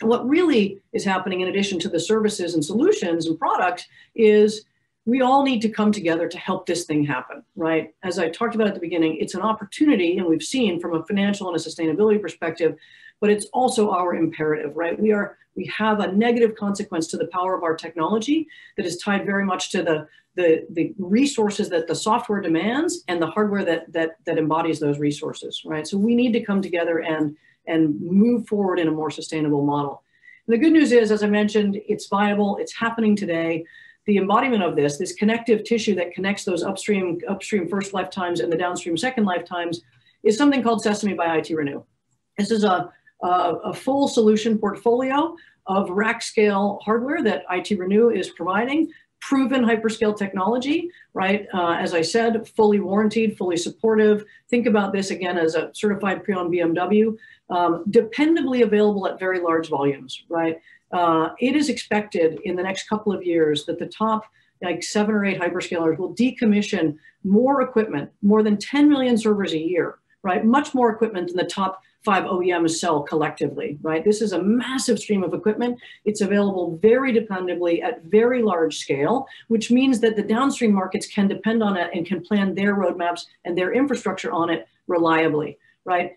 [SPEAKER 9] what really is happening in addition to the services and solutions and products is we all need to come together to help this thing happen, right? As I talked about at the beginning, it's an opportunity, and we've seen from a financial and a sustainability perspective, but it's also our imperative, right? We are we have a negative consequence to the power of our technology that is tied very much to the the, the resources that the software demands and the hardware that, that, that embodies those resources, right? So we need to come together and, and move forward in a more sustainable model. And the good news is, as I mentioned, it's viable, it's happening today. The embodiment of this, this connective tissue that connects those upstream, upstream first lifetimes and the downstream second lifetimes is something called Sesame by ITRenew. This is a, a, a full solution portfolio of rack scale hardware that ITRenew is providing proven hyperscale technology, right? Uh, as I said, fully warranted, fully supportive. Think about this again as a certified pre-owned BMW, um, dependably available at very large volumes, right? Uh, it is expected in the next couple of years that the top like seven or eight hyperscalers will decommission more equipment, more than 10 million servers a year, right? Much more equipment than the top five OEMs sell collectively, right? This is a massive stream of equipment. It's available very dependably at very large scale, which means that the downstream markets can depend on it and can plan their roadmaps and their infrastructure on it reliably, right?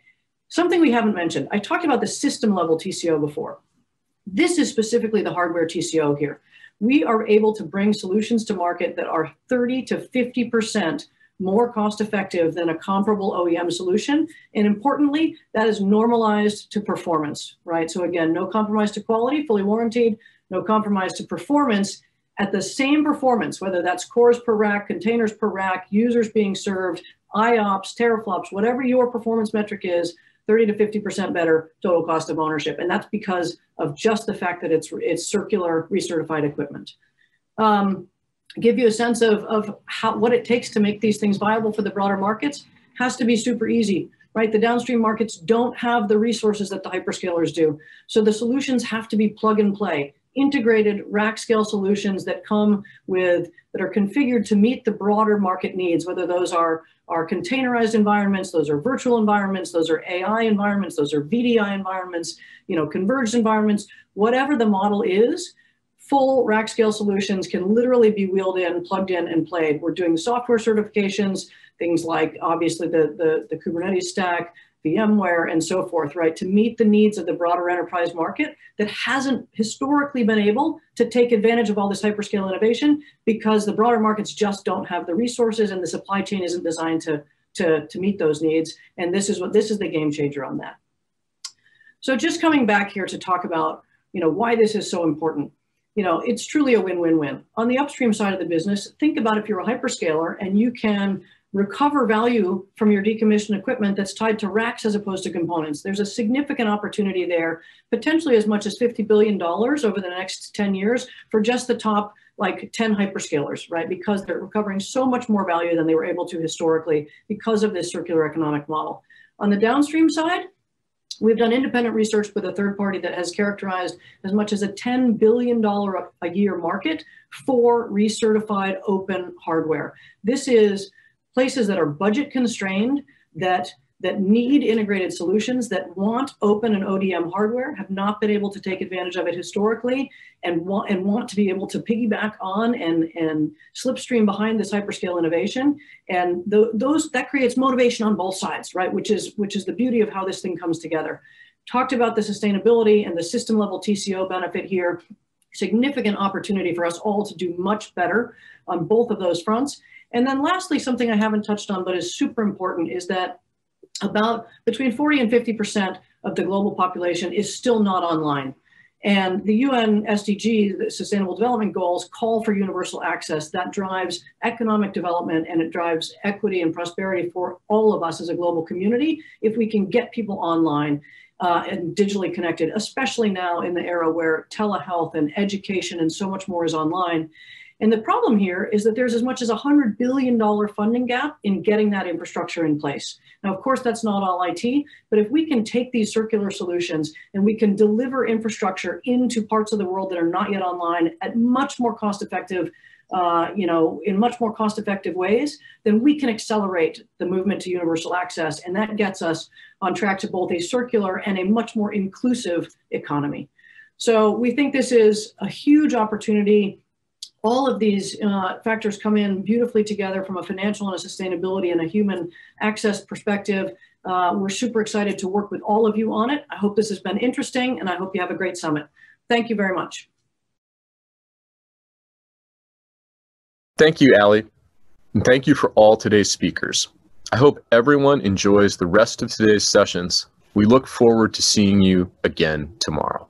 [SPEAKER 9] Something we haven't mentioned, I talked about the system level TCO before. This is specifically the hardware TCO here. We are able to bring solutions to market that are 30 to 50% more cost effective than a comparable OEM solution. And importantly, that is normalized to performance, right? So again, no compromise to quality, fully warranted, no compromise to performance at the same performance, whether that's cores per rack, containers per rack, users being served, IOPS, teraflops, whatever your performance metric is, 30 to 50% better total cost of ownership. And that's because of just the fact that it's, it's circular recertified equipment. Um, give you a sense of, of how, what it takes to make these things viable for the broader markets has to be super easy, right? The downstream markets don't have the resources that the hyperscalers do. So the solutions have to be plug and play integrated rack scale solutions that come with that are configured to meet the broader market needs whether those are are containerized environments those are virtual environments those are ai environments those are vdi environments you know converged environments whatever the model is full rack scale solutions can literally be wheeled in plugged in and played. We're doing software certifications things like obviously the the, the kubernetes stack VMware, and so forth, right, to meet the needs of the broader enterprise market that hasn't historically been able to take advantage of all this hyperscale innovation because the broader markets just don't have the resources and the supply chain isn't designed to, to, to meet those needs. And this is what this is the game changer on that. So just coming back here to talk about, you know, why this is so important. You know, it's truly a win-win-win. On the upstream side of the business, think about if you're a hyperscaler and you can recover value from your decommissioned equipment that's tied to racks as opposed to components. There's a significant opportunity there, potentially as much as $50 billion over the next 10 years for just the top like 10 hyperscalers, right? Because they're recovering so much more value than they were able to historically because of this circular economic model. On the downstream side, We've done independent research with a third party that has characterized as much as a $10 billion a year market for recertified open hardware. This is places that are budget constrained, that that need integrated solutions, that want open and ODM hardware, have not been able to take advantage of it historically, and want and want to be able to piggyback on and and slipstream behind this hyperscale innovation. And those that creates motivation on both sides, right? Which is which is the beauty of how this thing comes together. Talked about the sustainability and the system level TCO benefit here. Significant opportunity for us all to do much better on both of those fronts. And then lastly, something I haven't touched on, but is super important is that about between 40 and 50% of the global population is still not online. And the UN SDG, the Sustainable Development Goals, call for universal access. That drives economic development and it drives equity and prosperity for all of us as a global community if we can get people online uh, and digitally connected, especially now in the era where telehealth and education and so much more is online. And the problem here is that there's as much as a $100 billion funding gap in getting that infrastructure in place. Now, of course, that's not all IT, but if we can take these circular solutions and we can deliver infrastructure into parts of the world that are not yet online at much more cost effective uh, you know, in much more cost effective ways, then we can accelerate the movement to universal access. And that gets us on track to both a circular and a much more inclusive economy. So we think this is a huge opportunity all of these uh, factors come in beautifully together from a financial and a sustainability and a human access perspective. Uh, we're super excited to work with all of you on it. I hope this has been interesting and I hope you have a great summit. Thank you very much.
[SPEAKER 1] Thank you, Ali. And thank you for all today's speakers. I hope everyone enjoys the rest of today's sessions. We look forward to seeing you again tomorrow.